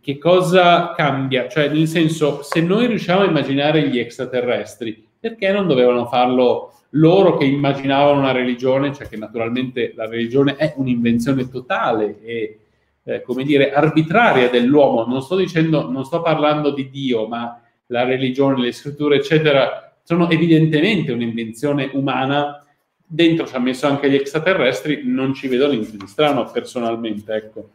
che cosa cambia? Cioè, nel senso, se noi riusciamo a immaginare gli extraterrestri, perché non dovevano farlo loro che immaginavano una religione, cioè che naturalmente la religione è un'invenzione totale e eh, come dire, arbitraria dell'uomo. Non sto dicendo, non sto parlando di Dio, ma la religione, le scritture, eccetera, sono evidentemente un'invenzione umana. Dentro ci ha messo anche gli extraterrestri, non ci vedo niente di strano personalmente, ecco.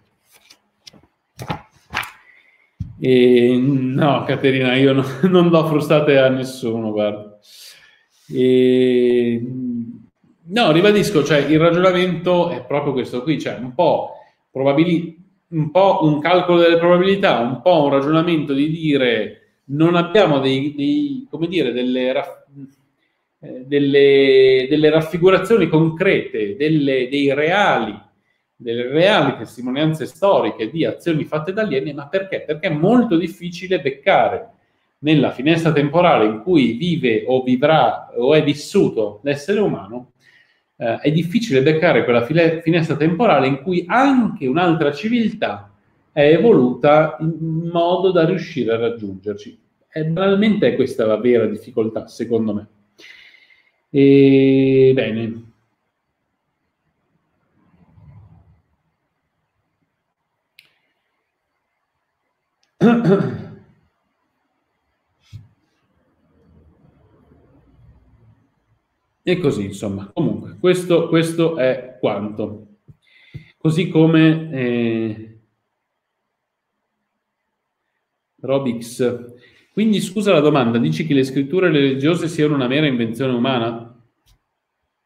E, no, Caterina, io no, non do frustate a nessuno, guarda. E, no, ribadisco, cioè il ragionamento è proprio questo qui, cioè un po' probabili, un po' un calcolo delle probabilità, un po' un ragionamento di dire non abbiamo dei, dei dire, delle, eh, delle, delle raffigurazioni concrete, delle, dei reali, delle reali testimonianze storiche di azioni fatte da alieni, ma perché? Perché è molto difficile beccare nella finestra temporale in cui vive o vivrà o è vissuto l'essere umano eh, è difficile beccare quella file- finestra temporale in cui anche un'altra civiltà è evoluta in modo da riuscire a raggiungerci. E banalmente è questa la vera difficoltà, secondo me. E, bene. E così, insomma, comunque, questo, questo è quanto. Così come eh, Robix. Quindi scusa la domanda, dici che le scritture religiose siano una mera invenzione umana?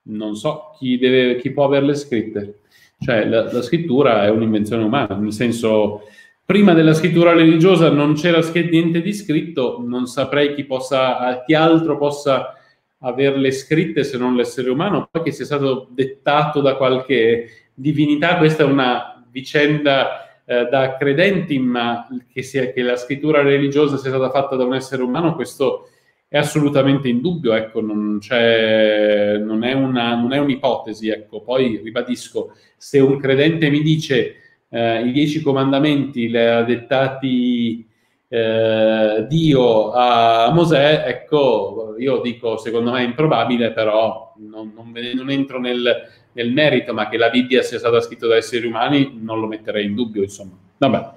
Non so chi, deve, chi può averle scritte. Cioè, la, la scrittura è un'invenzione umana, nel senso, prima della scrittura religiosa non c'era niente di scritto, non saprei chi, possa, chi altro possa averle scritte se non l'essere umano, poi che sia stato dettato da qualche divinità, questa è una vicenda eh, da credenti, ma che, sia, che, la scrittura religiosa sia stata fatta da un essere umano, questo è assolutamente indubbio, ecco, non, non, è, una, non è un'ipotesi, ecco. Poi ribadisco, se un credente mi dice eh, i dieci comandamenti li ha dettati eh, Dio a Mosè, ecco, io dico secondo me è improbabile, però non, non, non entro nel, nel, merito, ma che la Bibbia sia stata scritta da esseri umani non lo metterei in dubbio, insomma. Vabbè.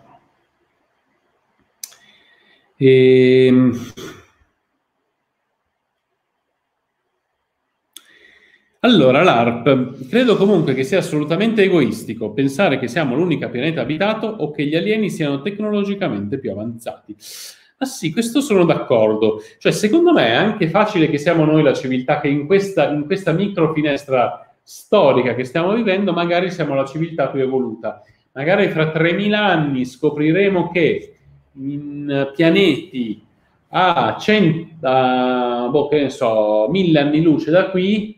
E, Allora, l'ARP, credo comunque che sia assolutamente egoistico pensare che siamo l'unica pianeta abitato o che gli alieni siano tecnologicamente più avanzati. Ah sì, questo sono d'accordo. Cioè, secondo me è anche facile che siamo noi la civiltà che in questa, in questa micro finestra storica che stiamo vivendo, magari siamo la civiltà più evoluta. Magari fra 3.000 anni scopriremo che in pianeti a, 100, a boh, che ne so, 1000 anni luce da qui,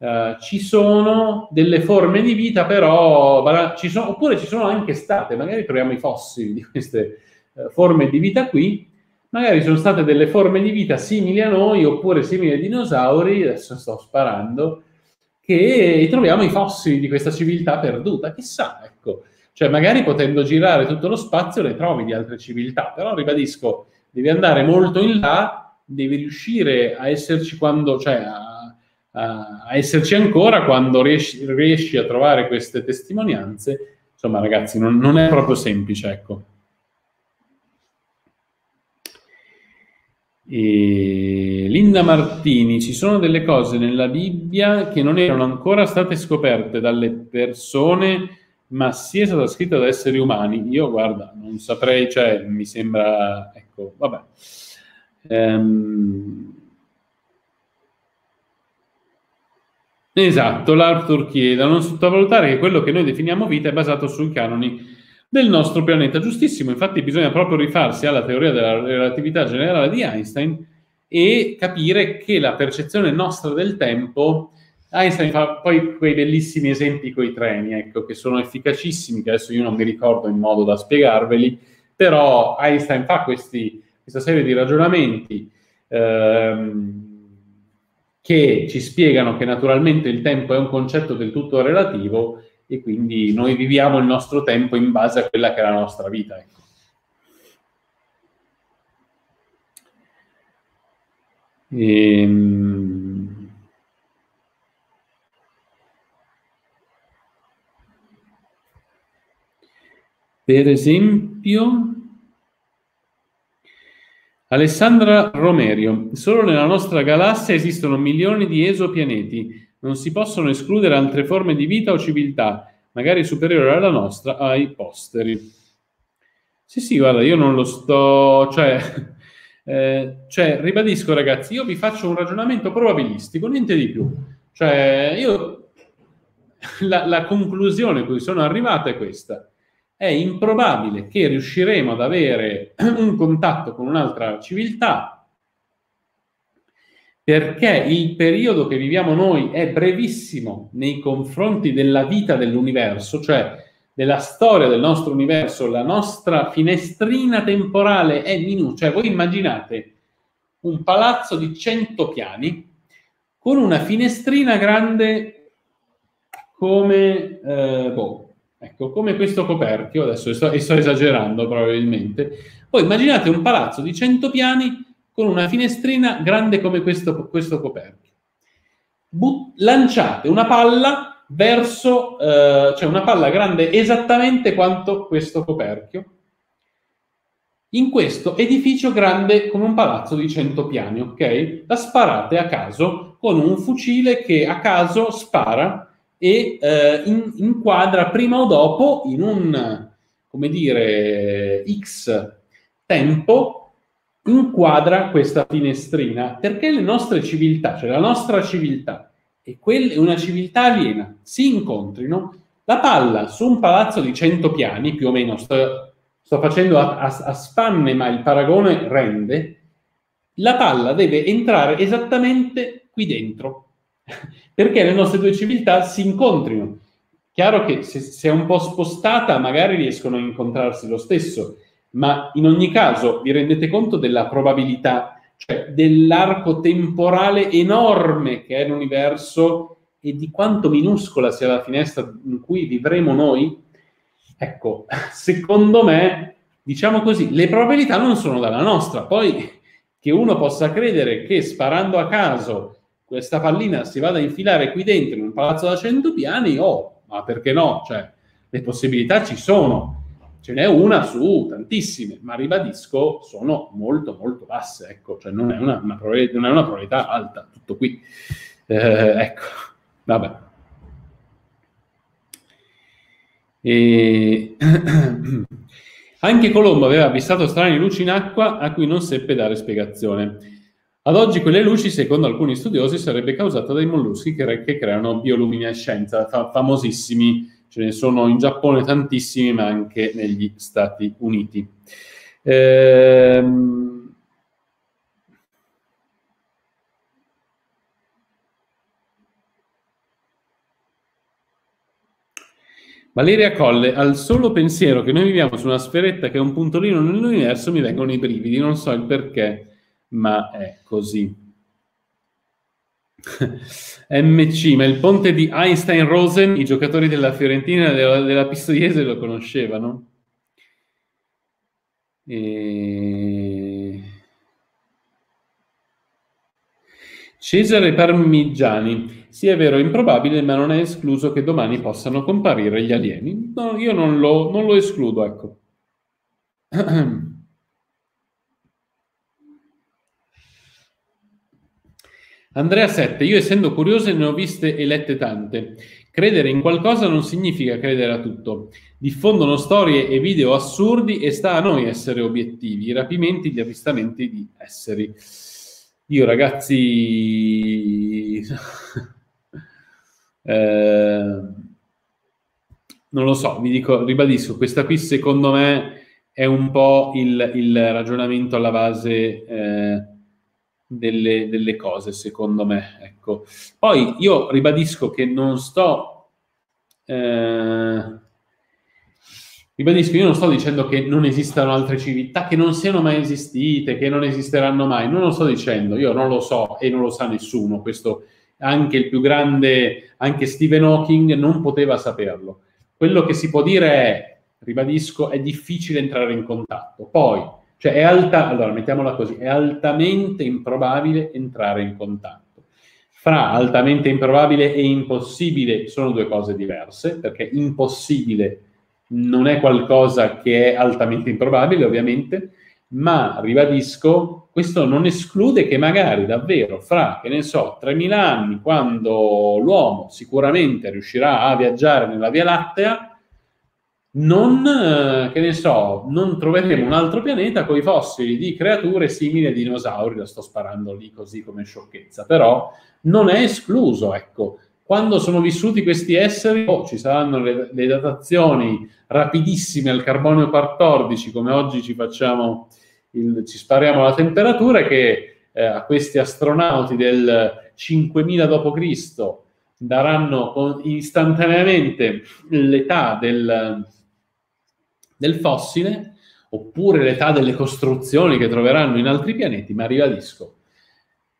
Uh, ci sono delle forme di vita, però ci sono, oppure ci sono anche state, magari troviamo i fossili di queste uh, forme di vita qui, magari sono state delle forme di vita simili a noi, oppure simili ai dinosauri, adesso sto sparando, che troviamo i fossili di questa civiltà perduta, chissà, ecco. Cioè, magari potendo girare tutto lo spazio le trovi di altre civiltà, però ribadisco, devi andare molto in là, devi riuscire a esserci quando, cioè a a, esserci ancora quando riesci, riesci, a trovare queste testimonianze. Insomma, ragazzi, non, non è proprio semplice, ecco. E Linda Martini, ci sono delle cose nella Bibbia che non erano ancora state scoperte dalle persone, ma sia stata scritta da esseri umani. Io, guarda, non saprei, cioè, mi sembra, ecco, vabbè. Um, Esatto, l'Arthur chiede, non sottovalutare che quello che noi definiamo vita è basato sui canoni del nostro pianeta. Giustissimo, infatti bisogna proprio rifarsi alla teoria della relatività generale di Einstein e capire che la percezione nostra del tempo Einstein fa poi quei bellissimi esempi con i treni, ecco, che sono efficacissimi, che adesso io non mi ricordo in modo da spiegarveli, però Einstein fa questi, questa serie di ragionamenti ehm, che ci spiegano che naturalmente il tempo è un concetto del tutto relativo e quindi noi viviamo il nostro tempo in base a quella che è la nostra vita. Ecco. Ehm... Per esempio, Alessandra Romerio, solo nella nostra galassia esistono milioni di esopianeti, non si possono escludere altre forme di vita o civiltà, magari superiori alla nostra, ai posteri. Sì, sì, guarda, io non lo sto, cioè, eh, cioè, ribadisco ragazzi, io vi faccio un ragionamento probabilistico, niente di più. Cioè, io, la, la conclusione a cui sono arrivato è questa è improbabile che riusciremo ad avere un contatto con un'altra civiltà perché il periodo che viviamo noi è brevissimo nei confronti della vita dell'universo, cioè della storia del nostro universo, la nostra finestrina temporale è minuscola. Cioè voi immaginate un palazzo di 100 piani con una finestrina grande come eh, boh, Ecco, come questo coperchio, adesso sto, sto esagerando probabilmente. Poi immaginate un palazzo di 100 piani con una finestrina grande come questo, questo coperchio. But, lanciate una palla verso, eh, cioè una palla grande esattamente quanto questo coperchio, in questo edificio grande come un palazzo di 100 piani, ok? La sparate a caso con un fucile che a caso spara e eh, in, inquadra prima o dopo in un, come dire, X tempo, inquadra questa finestrina, perché le nostre civiltà, cioè la nostra civiltà e quelle, una civiltà aliena si incontrino, la palla su un palazzo di 100 piani, più o meno, sto, sto facendo a, a, a spanne, ma il paragone rende, la palla deve entrare esattamente qui dentro, perché le nostre due civiltà si incontrino. Chiaro che se, se, è un po' spostata magari riescono a incontrarsi lo stesso, ma in ogni caso vi rendete conto della probabilità, cioè dell'arco temporale enorme che è l'universo e di quanto minuscola sia la finestra in cui vivremo noi? Ecco, secondo me, diciamo così, le probabilità non sono dalla nostra. Poi che uno possa credere che sparando a caso questa pallina si vada a infilare qui dentro in un palazzo da 100 piani, oh, ma perché no? Cioè, le possibilità ci sono. Ce n'è una su tantissime, ma ribadisco, sono molto molto basse, ecco, cioè non è una, una, probabilità, non è una probabilità alta, tutto qui. Eh, ecco, vabbè. E... Anche Colombo aveva avvistato strane luci in acqua a cui non seppe dare spiegazione. Ad oggi quelle luci, secondo alcuni studiosi, sarebbe causata dai molluschi che, che creano bioluminescenza, fa- famosissimi, ce ne sono in Giappone tantissimi, ma anche negli Stati Uniti. Ehm... Valeria Colle, al solo pensiero che noi viviamo su una sferetta che è un puntolino nell'universo mi vengono i brividi, non so il perché ma è così. MC, ma il ponte di Einstein-Rosen, i giocatori della Fiorentina e della, della Pistoiese lo conoscevano? E... Cesare Parmigiani, sì è vero, è improbabile, ma non è escluso che domani possano comparire gli alieni. No, io non lo, non lo escludo, ecco. Andrea 7. Io essendo curioso ne ho viste e lette tante. Credere in qualcosa non significa credere a tutto. Diffondono storie e video assurdi e sta a noi essere obiettivi. I rapimenti, gli avvistamenti di esseri. Io ragazzi... eh, non lo so, vi dico, ribadisco, questa qui secondo me è un po' il, il ragionamento alla base... Eh, delle, delle cose, secondo me. Ecco. Poi io ribadisco che non sto... Eh, Ribadisco, io non sto dicendo che non esistano altre civiltà, che non siano mai esistite, che non esisteranno mai, non lo sto dicendo, io non lo so e non lo sa nessuno, questo anche il più grande, anche Stephen Hawking non poteva saperlo. Quello che si può dire è, ribadisco, è difficile entrare in contatto. Poi, cioè è alta, allora mettiamola così, è altamente improbabile entrare in contatto. Fra altamente improbabile e impossibile sono due cose diverse, perché impossibile non è qualcosa che è altamente improbabile, ovviamente, ma ribadisco, questo non esclude che magari davvero fra, che ne so, 3.000 anni, quando l'uomo sicuramente riuscirà a viaggiare nella Via Lattea, non, eh, che ne so, non troveremo un altro pianeta con i fossili di creature simili ai dinosauri, la sto sparando lì così come sciocchezza, però non è escluso, ecco, quando sono vissuti questi esseri, oh, ci saranno le, le, datazioni rapidissime al carbonio 14, come oggi ci facciamo, il, ci spariamo la temperatura, che eh, a questi astronauti del 5000 d.C. daranno istantaneamente l'età del, del fossile, oppure l'età delle costruzioni che troveranno in altri pianeti, ma ribadisco,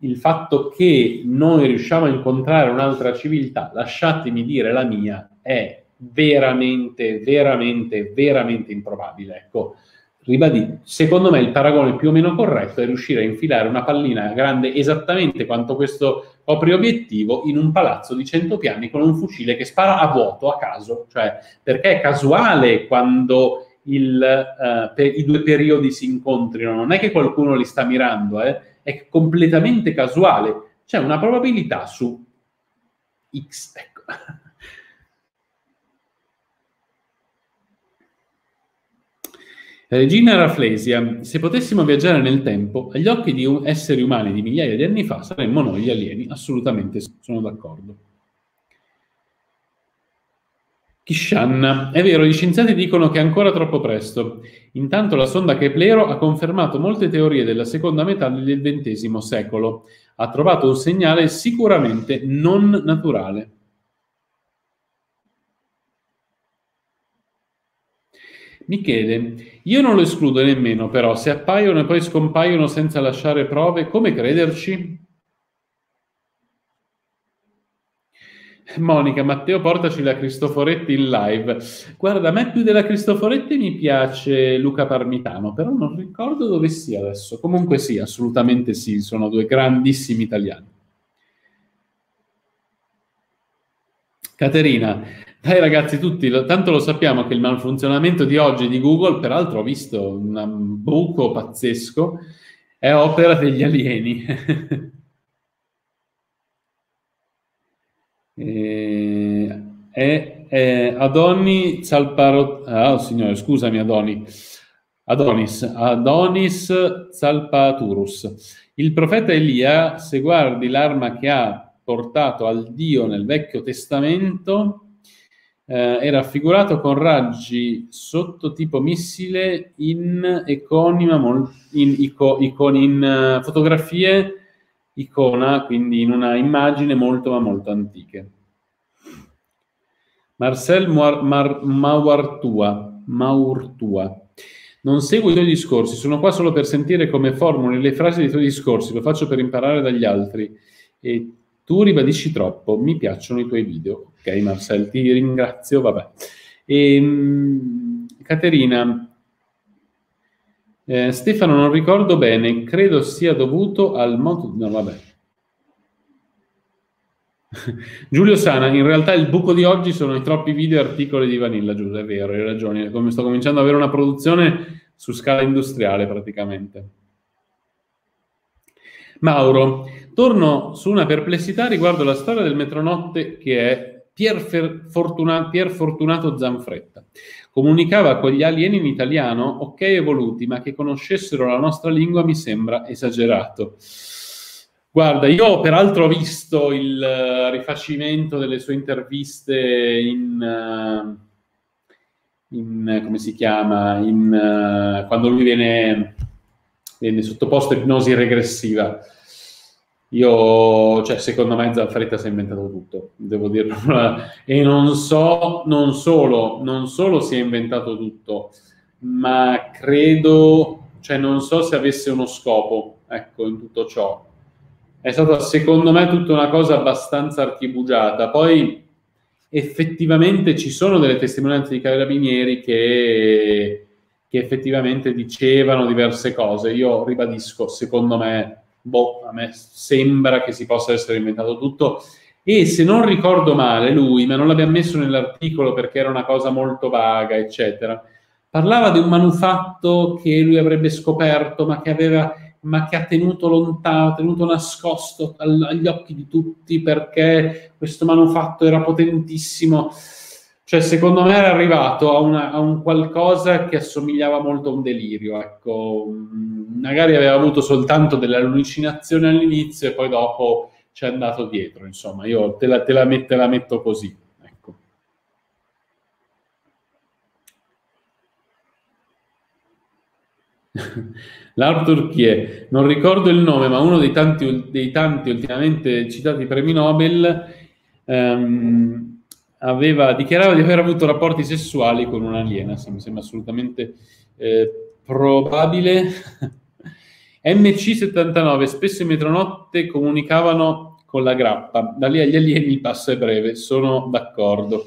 il fatto che noi riusciamo a incontrare un'altra civiltà, lasciatemi dire la mia, è veramente, veramente, veramente improbabile. Ecco, ribadì, secondo me il paragone più o meno corretto è riuscire a infilare una pallina grande esattamente quanto questo obiettivo in un palazzo di 100 piani con un fucile che spara a vuoto, a caso, cioè perché è casuale quando il, uh, per, i due periodi si incontrino, non è che qualcuno li sta mirando, eh, è completamente casuale. C'è una probabilità su X. Ecco. Regina Raflesia, se potessimo viaggiare nel tempo, agli occhi di esseri umani di migliaia di anni fa saremmo noi gli alieni, assolutamente sono d'accordo. Kishan, è vero, gli scienziati dicono che è ancora troppo presto. Intanto la sonda Keplero ha confermato molte teorie della seconda metà del XX secolo. Ha trovato un segnale sicuramente non naturale. Michele, io non lo escludo nemmeno, però se appaiono e poi scompaiono senza lasciare prove, come crederci? Monica, Matteo, portaci la Cristoforetti in live. Guarda, a me più della Cristoforetti mi piace Luca Parmitano, però non ricordo dove sia adesso. Comunque sì, assolutamente sì, sono due grandissimi italiani. Caterina, dai ragazzi tutti, tanto lo sappiamo che il malfunzionamento di oggi di Google, peraltro ho visto un buco pazzesco, è opera degli alieni. Eh, è, è Adoni Zalparot... Ah, oh, signore, scusami Adoni. Adonis, Adonis Zalpaturus. Il profeta Elia, se guardi l'arma che ha portato al Dio nel Vecchio Testamento, eh, è raffigurato con raggi sotto tipo missile in, econima, in, icon, in uh, fotografie icona, quindi in una immagine molto ma molto antiche. Marcel Maurtua, Maurtua. Non seguo i tuoi discorsi, sono qua solo per sentire come formuli le frasi dei tuoi discorsi, lo faccio per imparare dagli altri. E tu ribadisci troppo, mi piacciono i tuoi video. Ok, Marcel, ti ringrazio, vabbè. E, ehm, Caterina, eh, Stefano, non ricordo bene, credo sia dovuto al modo... No, vabbè. Giulio Sana, in realtà il buco di oggi sono i troppi video e articoli di Vanilla, Giulio, è vero, hai ragione. Come sto cominciando ad avere una produzione su scala industriale praticamente. Mauro, torno su una perplessità riguardo la storia del metronotte che è Pier, Fortuna, Pier Fortunato Zanfretta. Comunicava con gli alieni in italiano, ok evoluti, ma che conoscessero la nostra lingua mi sembra esagerato. Guarda, io peraltro ho visto il uh, rifacimento delle sue interviste in, uh, in come si chiama, in, quando lui viene, viene sottoposto a ipnosi regressiva. Io, cioè, secondo me Zanfretta si è inventato tutto, devo dirlo. E non so, non solo, non solo si è inventato tutto, ma credo, cioè non so se avesse uno scopo, ecco, in tutto ciò. È stata, secondo me, tutta una cosa abbastanza archibugiata. Poi, effettivamente, ci sono delle testimonianze di carabinieri che, che effettivamente dicevano diverse cose. Io ribadisco, secondo me, boh, a me sembra che si possa essere inventato tutto. E se non ricordo male, lui, ma non l'abbiamo messo nell'articolo perché era una cosa molto vaga, eccetera, parlava di un manufatto che lui avrebbe scoperto, ma che aveva ma che ha tenuto lontano, tenuto nascosto agli occhi di tutti perché questo manufatto era potentissimo. Cioè, secondo me era arrivato a, una, a, un qualcosa che assomigliava molto a un delirio. Ecco, magari aveva avuto soltanto delle allucinazioni all'inizio e poi dopo ci è andato dietro. Insomma, io te la, te la, met, te la metto così. Ecco. L'Arthur è? Non ricordo il nome, ma uno dei tanti, dei tanti ultimamente citati premi Nobel. Um, aveva, dichiarava di aver avuto rapporti sessuali con un'aliena, sì, mi sembra assolutamente eh, probabile. MC79, spesso in metronotte comunicavano con la grappa, da lì agli alieni il passo è breve, sono d'accordo.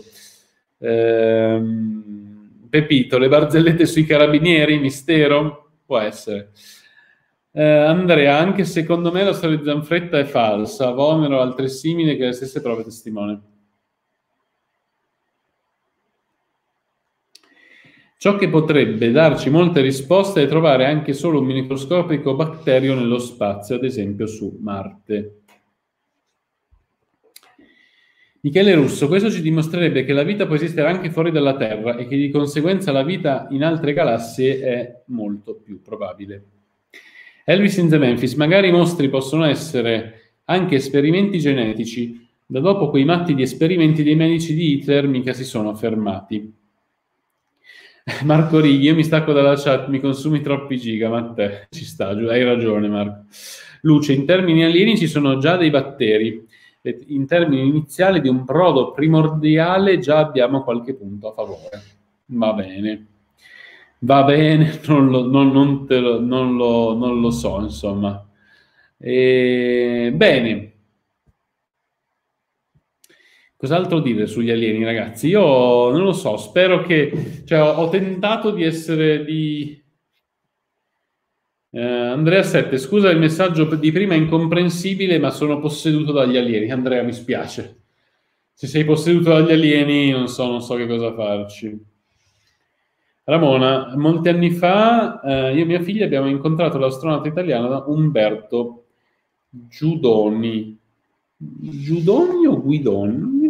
Ehm, Pepito, le barzellette sui carabinieri, mistero? Può essere. Eh, Andrea, anche secondo me la storia di Zanfretta è falsa, Vomero altre simili che le stesse prove testimone. Ciò che potrebbe darci molte risposte è trovare anche solo un microscopico batterio nello spazio, ad esempio su Marte. Michele Russo, questo ci dimostrerebbe che la vita può esistere anche fuori dalla Terra e che di conseguenza la vita in altre galassie è molto più probabile. Elvis in the Memphis, magari i mostri possono essere anche esperimenti genetici, da dopo quei matti di esperimenti dei medici di Hitler mica si sono fermati. Marco Righi, io mi stacco dalla chat, mi consumi troppi giga, ma te ci sta, hai ragione Marco. Luce, in termini alieni ci sono già dei batteri, in termini iniziali di un brodo primordiale già abbiamo qualche punto a favore. Va bene, va bene, non lo, non, non lo, non lo, lo so, insomma. E, bene, Cos'altro dire sugli alieni, ragazzi? Io non lo so, spero che... Cioè, ho, ho tentato di essere di... Eh, Andrea 7, scusa il messaggio di prima è incomprensibile, ma sono posseduto dagli alieni. Andrea, mi spiace. Se sei posseduto dagli alieni, non so, non so che cosa farci. Ramona, molti anni fa eh, io e mia figlia abbiamo incontrato l'astronauta italiano Umberto Giudoni. Giudoni o Guidoni?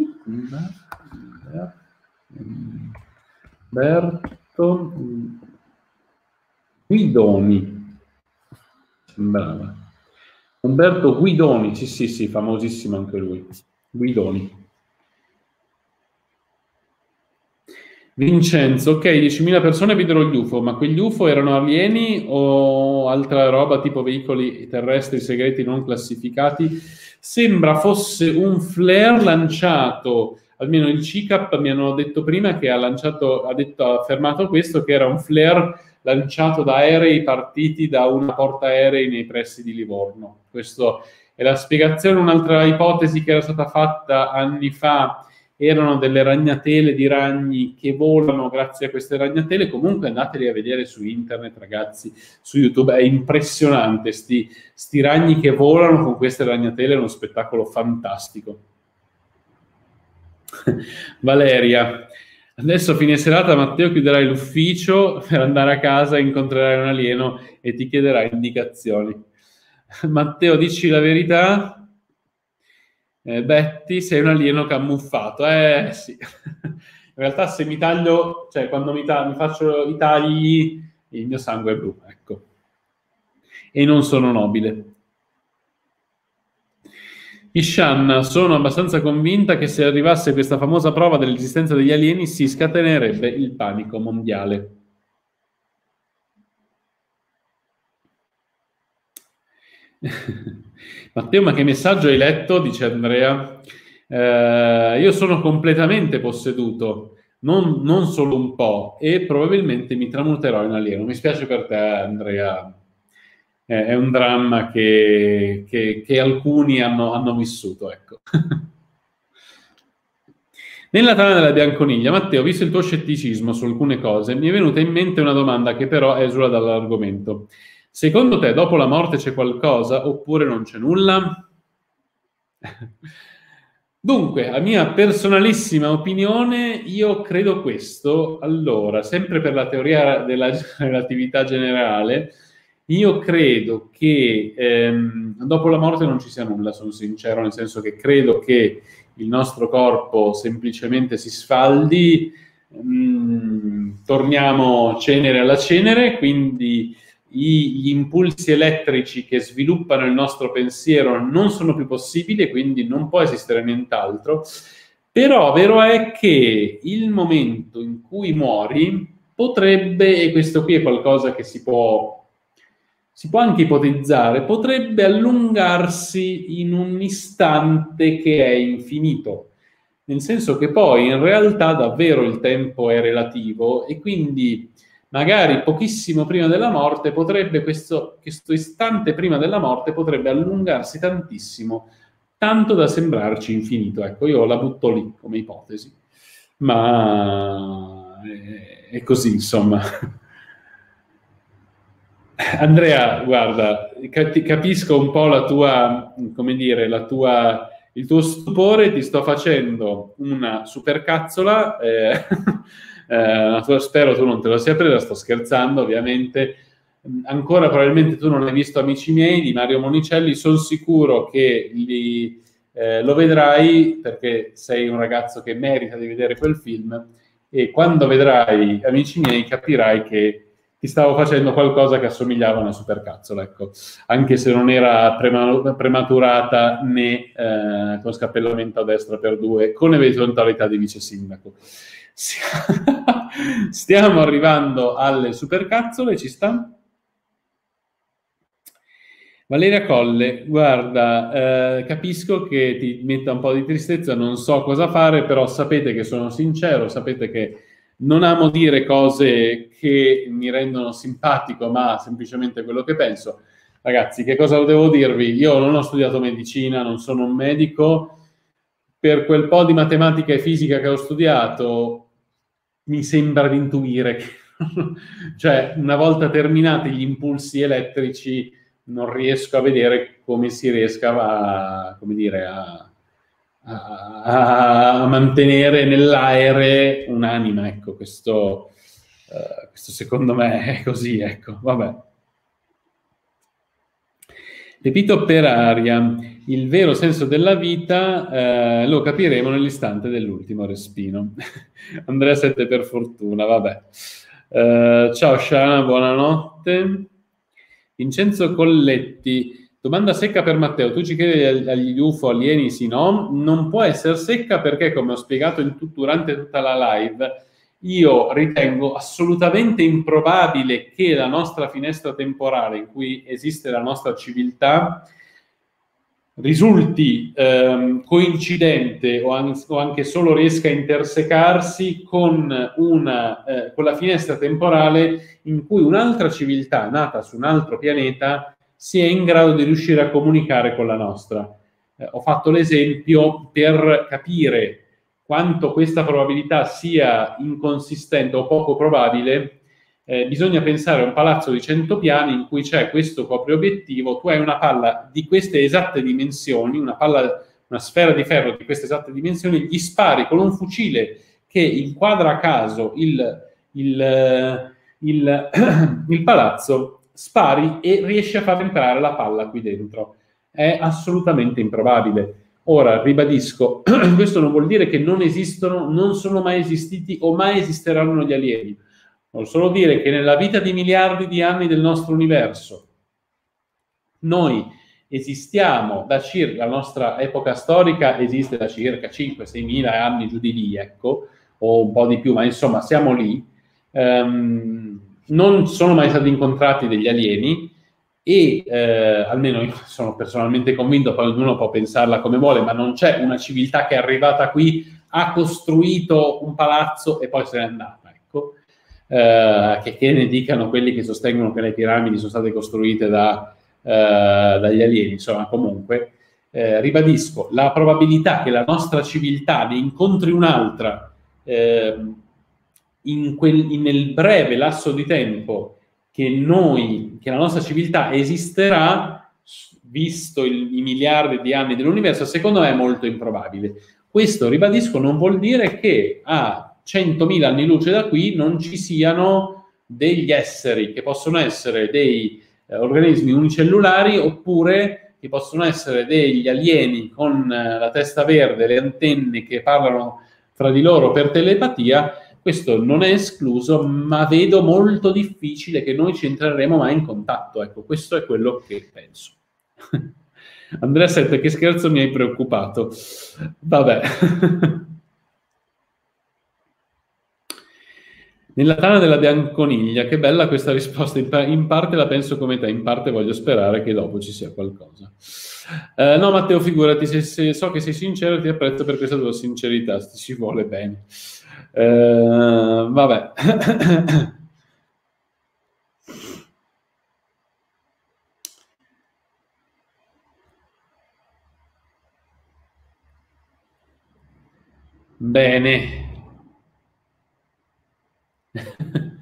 Umberto Guidoni. Brava. Umberto Guidoni, sì, sì, sì, famosissimo anche lui. Guidoni. Vincenzo, ok, 10.000 persone videro gli UFO, ma quegli UFO erano alieni o altra roba tipo veicoli terrestri segreti non classificati? Sembra fosse un flare lanciato, almeno il CICAP mi hanno detto prima che ha lanciato, ha, detto, ha affermato questo, che era un flare lanciato da aerei partiti da una portaerei nei pressi di Livorno. Questa è la spiegazione, un'altra ipotesi che era stata fatta anni fa erano delle ragnatele di ragni che volano grazie a queste ragnatele. Comunque andateli a vedere su internet, ragazzi, su YouTube, è impressionante. Sti, sti ragni che volano con queste ragnatele è uno spettacolo fantastico. Valeria, adesso a fine serata Matteo chiuderai l'ufficio per andare a casa, incontrerai un alieno e ti chiederà indicazioni. Matteo, dici la verità? Eh, Betty, sei un alieno camuffato. Eh sì, in realtà se mi taglio, cioè quando mi, ta- mi faccio i tagli, il mio sangue è blu, ecco. E non sono nobile. Ishan, sono abbastanza convinta che se arrivasse questa famosa prova dell'esistenza degli alieni si scatenerebbe il panico mondiale. Matteo, ma che messaggio hai letto? Dice Andrea. Eh, io sono completamente posseduto, non, non, solo un po', e probabilmente mi tramuterò in alieno. Mi spiace per te, Andrea. Eh, è un dramma che, che, che alcuni hanno, hanno vissuto, ecco. Nella tana della bianconiglia, Matteo, visto il tuo scetticismo su alcune cose, mi è venuta in mente una domanda che però esula dall'argomento. Secondo te, dopo la morte c'è qualcosa oppure non c'è nulla? Dunque, a mia personalissima opinione, io credo questo. Allora, sempre per la teoria della relatività generale, io credo che ehm, dopo la morte non ci sia nulla, sono sincero, nel senso che credo che il nostro corpo semplicemente si sfaldi, mh, mm, torniamo cenere alla cenere, quindi gli impulsi elettrici che sviluppano il nostro pensiero non sono più possibili quindi non può esistere nient'altro. Però vero è che il momento in cui muori potrebbe, e questo qui è qualcosa che si può si può anche ipotizzare, potrebbe allungarsi in un istante che è infinito, nel senso che poi in realtà davvero il tempo è relativo e quindi magari pochissimo prima della morte potrebbe questo, questo istante prima della morte potrebbe allungarsi tantissimo, tanto da sembrarci infinito. Ecco, io la butto lì come ipotesi, ma è, è così, insomma. Andrea, guarda, capisco un po' la tua, come dire, la tua, il tuo stupore, ti sto facendo una supercazzola, eh, eh, spero tu non te lo sia presa, sto scherzando ovviamente, ancora probabilmente tu non hai visto Amici miei di Mario Monicelli, sono sicuro che li, eh, lo vedrai perché sei un ragazzo che merita di vedere quel film e quando vedrai Amici miei capirai che ti stavo facendo qualcosa che assomigliava a una supercazzola, ecco. Anche se non era prema- prematurata né eh, con scappellamento a destra per due, con eventualità di vice sindaco. Stiamo arrivando alle supercazzole, ci sta? Valeria Colle, guarda, eh, capisco che ti metta un po' di tristezza, non so cosa fare, però sapete che sono sincero, sapete che non amo dire cose che mi rendono simpatico, ma semplicemente quello che penso. Ragazzi, che cosa devo dirvi? Io non ho studiato medicina, non sono un medico. Per quel po' di matematica e fisica che ho studiato, mi sembra di intuire che, cioè, una volta terminati gli impulsi elettrici, non riesco a vedere come si riesca a, dire, a, a, a mantenere nell'aere un'anima, ecco, questo, uh, questo secondo me è così, ecco, vabbè. Pepito per aria, il vero senso della vita eh, lo capiremo nell'istante dell'ultimo respiro. Andrea 7 per fortuna, vabbè. Uh, ciao Shana, buonanotte. Vincenzo Colletti, Domanda secca per Matteo, tu ci credi agli UFO alieni sì no? Non può essere secca perché, come ho spiegato tu, durante tutta la live, io ritengo assolutamente improbabile che la nostra finestra temporale in cui esiste la nostra civiltà risulti ehm, coincidente o, an- o, anche solo riesca a intersecarsi con, una, eh, con la finestra temporale in cui un'altra civiltà nata su un altro pianeta sia in grado di riuscire a comunicare con la nostra. Eh, ho fatto l'esempio per capire quanto questa probabilità sia inconsistente o poco probabile, eh, bisogna pensare a un palazzo di 100 piani in cui c'è questo proprio obiettivo, tu hai una palla di queste esatte dimensioni, una palla, una sfera di ferro di queste esatte dimensioni, gli spari con un fucile che inquadra a caso il, il, il, il palazzo spari e riesci a far entrare la palla qui dentro. È assolutamente improbabile. Ora, ribadisco, questo non vuol dire che non esistono, non sono mai esistiti o mai esisteranno gli alieni. Vuol solo dire che nella vita di miliardi di anni del nostro universo, noi esistiamo da circa, la nostra epoca storica esiste da circa 5-6 mila anni giù di lì, ecco, o un po' di più, ma insomma siamo lì. Um, non sono mai stati incontrati degli alieni, e eh, almeno io sono personalmente convinto, poi ognuno può pensarla come vuole, ma non c'è una civiltà che è arrivata qui, ha costruito un palazzo e poi se n'è andata. Ecco. Eh, che, che, ne dicano quelli che sostengono che le piramidi sono state costruite da, eh, dagli alieni, insomma, comunque. Eh, ribadisco, la probabilità che la nostra civiltà ne incontri un'altra ehm, in quel, in, nel breve lasso di tempo che noi, che la nostra civiltà esisterà, visto il, i miliardi di anni dell'universo, secondo me è molto improbabile. Questo, ribadisco, non vuol dire che a 100.000 anni luce da qui non ci siano degli esseri che possono essere dei eh, organismi unicellulari oppure che possono essere degli alieni con eh, la testa verde, le antenne che parlano fra di loro per telepatia questo non è escluso, ma vedo molto difficile che noi ci entreremo mai in contatto. Ecco, questo è quello che penso. Andrea Sette, che scherzo mi hai preoccupato. Vabbè. Nella tana della bianconiglia, che bella questa risposta. In, parte la penso come te, in parte voglio sperare che dopo ci sia qualcosa. Uh, no, Matteo, figurati, se, se, so che sei sincero, ti apprezzo per questa tua sincerità, ci vuole bene. Uh, vabbè. Bene.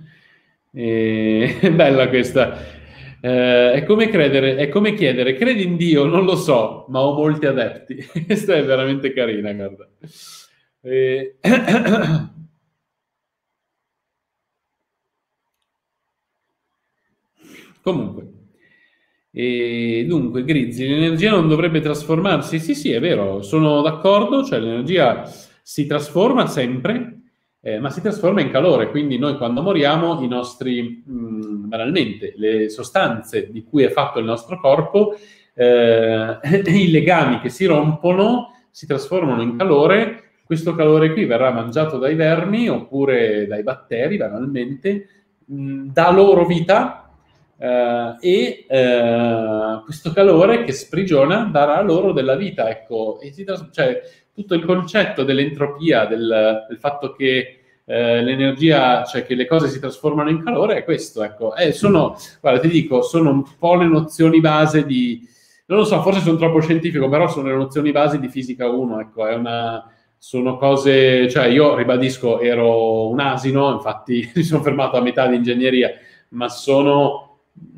e, bella questa. Eh, è, come credere, è come chiedere, credi in Dio? Non lo so, ma ho molti adepti. questa è veramente carina, guarda. E... Comunque, e dunque, Grizzi, l'energia non dovrebbe trasformarsi? Sì, sì, è vero, sono d'accordo, cioè l'energia si trasforma sempre, eh, ma si trasforma in calore, quindi noi quando moriamo i nostri, mh, mm, banalmente, le sostanze di cui è fatto il nostro corpo, eh, i legami che si rompono si trasformano in calore, questo calore qui verrà mangiato dai vermi oppure dai batteri, banalmente, mh, dà loro vita Uh, e uh, questo calore che sprigiona darà loro della vita, ecco, e si cioè, tutto il concetto dell'entropia, del, del fatto che uh, l'energia, cioè che le cose si trasformano in calore, è questo, ecco. Eh, sono, guarda, ti dico, sono un po' le nozioni base di, non lo so, forse sono troppo scientifico, però sono le nozioni base di fisica 1, ecco, è una, sono cose, cioè io ribadisco, ero un asino, infatti mi sono fermato a metà di ingegneria, ma sono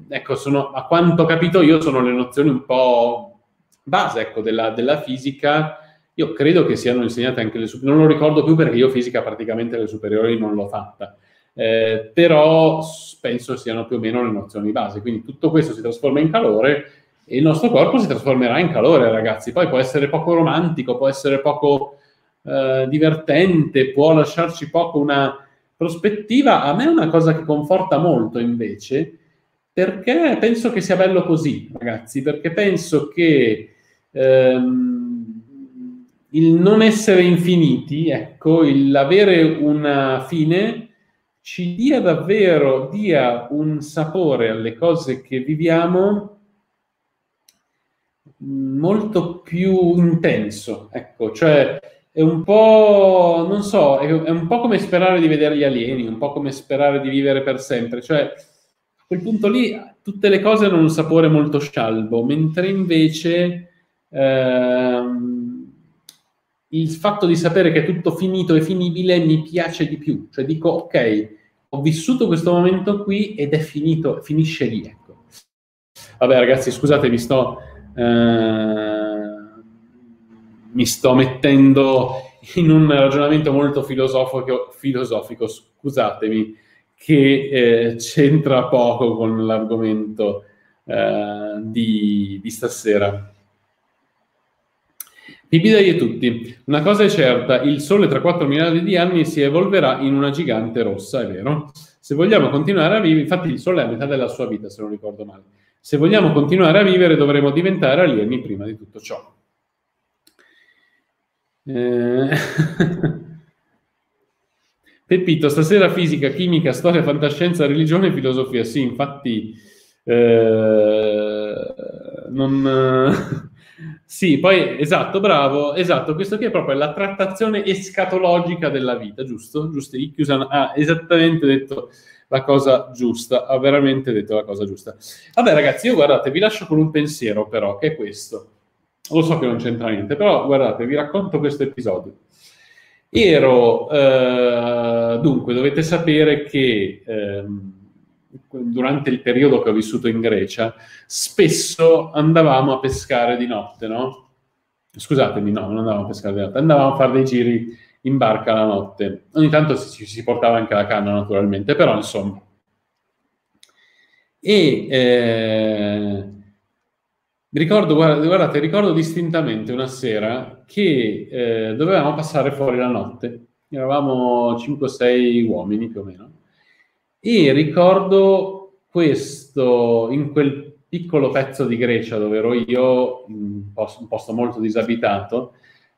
ecco, sono, a quanto ho capito io sono le nozioni un po' base ecco, della, della, fisica. Io credo che siano insegnate anche le superiori, non lo ricordo più perché io fisica praticamente le superiori non l'ho fatta, eh, però penso siano più o meno le nozioni base. Quindi tutto questo si trasforma in calore e il nostro corpo si trasformerà in calore, ragazzi. Poi può essere poco romantico, può essere poco eh, divertente, può lasciarci poco una prospettiva. A me una cosa che conforta molto invece perché penso che sia bello così, ragazzi, perché penso che ehm, il non essere infiniti, ecco, l'avere una fine ci dia davvero, dia un sapore alle cose che viviamo molto più intenso, ecco, cioè è un po', non so, è un po' come sperare di vedere gli alieni, un po' come sperare di vivere per sempre, cioè quel punto lì tutte le cose hanno un sapore molto scialbo, mentre invece ehm, il fatto di sapere che è tutto finito e finibile mi piace di più. Cioè dico, ok, ho vissuto questo momento qui ed è finito, finisce lì. Ecco. Vabbè ragazzi, scusate, mi sto, eh, mi sto mettendo in un ragionamento molto filosofico, filosofico scusatemi che eh, c'entra poco con l'argomento eh, di, di, stasera. Pipì dai tutti. Una cosa è certa, il Sole tra 4 miliardi di anni si evolverà in una gigante rossa, è vero? Se vogliamo continuare a vivere, infatti il Sole è a metà della sua vita, se non ricordo male. Se vogliamo continuare a vivere dovremo diventare alieni prima di tutto ciò. Eh... Peppito, stasera fisica, chimica, storia, fantascienza, religione e filosofia. Sì, infatti Eh, non... sì, poi esatto, bravo, esatto, questo qui è proprio la trattazione escatologica della vita, giusto? Giusto, Ikkyusan ha esattamente detto la cosa giusta, ha veramente detto la cosa giusta. Vabbè ragazzi, io guardate, vi lascio con un pensiero però, che è questo. Lo so che non c'entra niente, però guardate, vi racconto questo episodio. Ero, eh, dunque, dovete sapere che eh, durante il periodo che ho vissuto in Grecia, spesso andavamo a pescare di notte, no? Scusatemi, no, non andavamo a pescare di notte, andavamo a fare dei giri in barca la notte. Ogni tanto si, si portava anche la canna, naturalmente, però insomma. E eh, ricordo, guardate, ricordo distintamente una sera che eh, dovevamo passare fuori la notte. Eravamo 5-6 uomini più o meno. E ricordo questo in quel piccolo pezzo di Grecia dove ero io, un posto, un posto molto disabitato,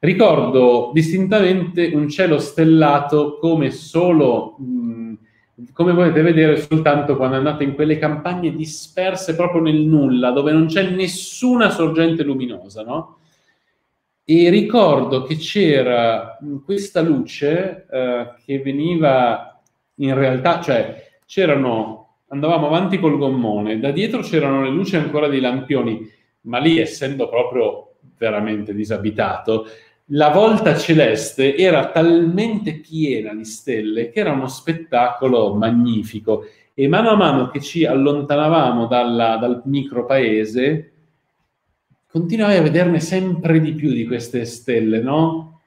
Ricordo distintamente un cielo stellato come solo, come potete vedere soltanto quando andate in quelle campagne disperse proprio nel nulla, dove non c'è nessuna sorgente luminosa, no? E ricordo che c'era questa luce eh, che veniva in realtà, cioè c'erano, andavamo avanti col gommone, da dietro c'erano le luci ancora dei lampioni, ma lì essendo proprio veramente disabitato, la volta celeste era talmente piena di stelle che era uno spettacolo magnifico e mano a mano che ci allontanavamo dalla, dal micro paese continuavi a vederne sempre di più di queste stelle, no?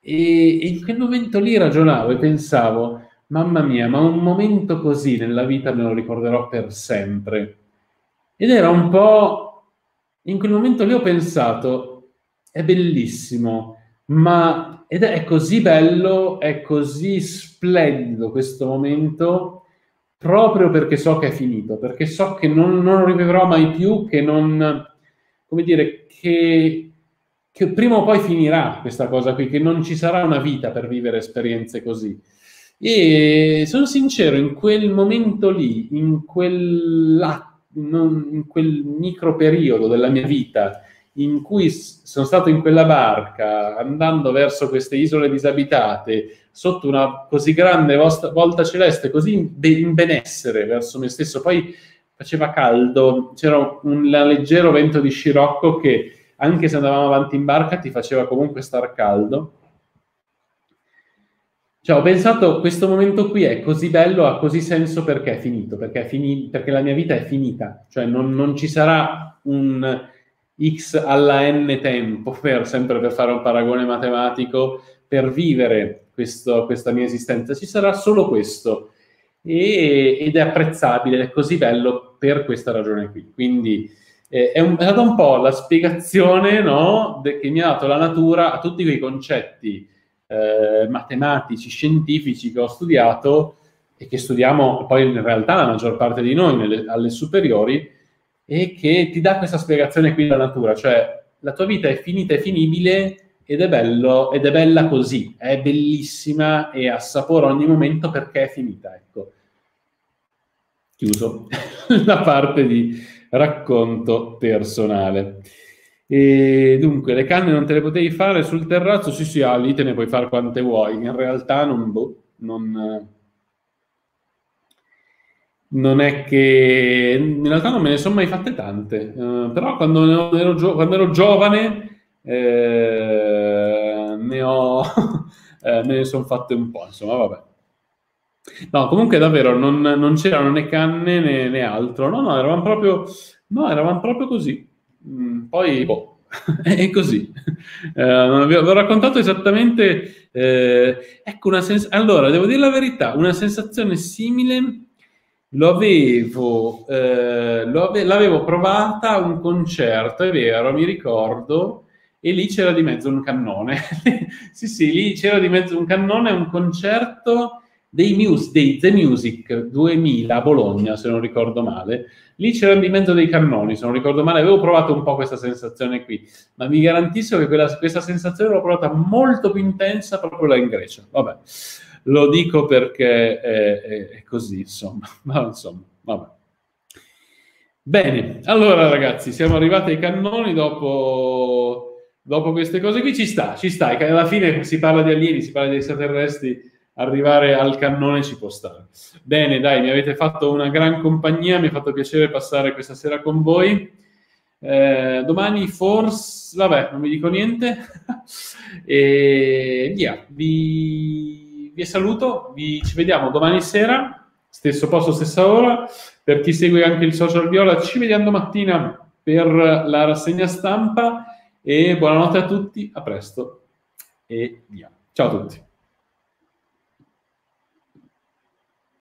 E, e in quel momento lì ragionavo e pensavo, mamma mia, ma un momento così nella vita me lo ricorderò per sempre. Ed era un po'... In quel momento lì ho pensato, è bellissimo, ma ed è così bello, è così splendido questo momento proprio perché so che è finito, perché so che non, non lo rivivrò mai più, che non, come dire, che, che prima o poi finirà questa cosa qui, che non ci sarà una vita per vivere esperienze così. E sono sincero, in quel momento lì, in quel, in quel micro periodo della mia vita, in cui sono stato in quella barca andando verso queste isole disabitate sotto una così grande volta celeste, così in benessere verso me stesso. Poi faceva caldo, c'era un leggero vento di scirocco che anche se andavamo avanti in barca ti faceva comunque star caldo. Cioè, ho pensato, questo momento qui è così bello, ha così senso perché è finito, perché, è fini, perché la mia vita è finita, cioè non, non ci sarà un, x alla n tempo, per, sempre per fare un paragone matematico, per vivere questo, questa mia esistenza. Ci sarà solo questo. E, ed è apprezzabile, è così bello per questa ragione qui. Quindi eh, è, un, è, stata un po' la spiegazione no, de, che mi ha dato la natura a tutti quei concetti eh, matematici, scientifici che ho studiato e che studiamo poi in realtà la maggior parte di noi nelle, alle superiori, e che ti dà questa spiegazione qui della natura, cioè la tua vita è finita e finibile ed è bello ed è bella così, è bellissima e assapora ogni momento perché è finita, ecco. Chiuso la parte di racconto personale. E dunque, le canne non te le potevi fare sul terrazzo? Sì, sì, ah, lì te ne puoi fare quante vuoi. In realtà non, boh, non, non è che in realtà non me ne sono mai fatte tante, uh, però quando ero, gio- quando ero giovane eh, ne ho, eh, me ne sono fatte un po', insomma, vabbè. No, comunque davvero non, non c'erano né canne né, né, altro, no, no, eravamo proprio, no, eravamo proprio così. Mm, poi, boh, è così. Uh, vi, ho, raccontato esattamente, eh, ecco, una sens- allora, devo dire la verità, una sensazione simile lo avevo, eh, lo ave- l'avevo provata a un concerto, è vero, mi ricordo, e lì c'era di mezzo un cannone. sì, sì, lì c'era di mezzo un cannone, un concerto dei, Muse, dei The Music 2000 a Bologna, se non ricordo male. Lì c'erano di mezzo dei cannoni, se non ricordo male. Avevo provato un po' questa sensazione qui, ma vi garantisco che quella, questa sensazione l'ho provata molto più intensa proprio là in Grecia. Vabbè. Lo dico perché è, è, è così, insomma. Ma insomma, vabbè. Bene, allora ragazzi, siamo arrivati ai cannoni dopo, dopo queste cose qui. Ci sta, ci sta. Alla fine si parla di alieni, si parla di extraterrestri, arrivare al cannone ci può stare. Bene, dai, mi avete fatto una gran compagnia, mi ha fatto piacere passare questa sera con voi. Eh, domani forse, vabbè, non vi dico niente. e via, vi, vi saluto, vi, ci vediamo domani sera, stesso posto, stessa ora. Per chi segue anche il social viola, ci vediamo domattina per la rassegna stampa e buonanotte a tutti, a presto e via. Ciao a tutti.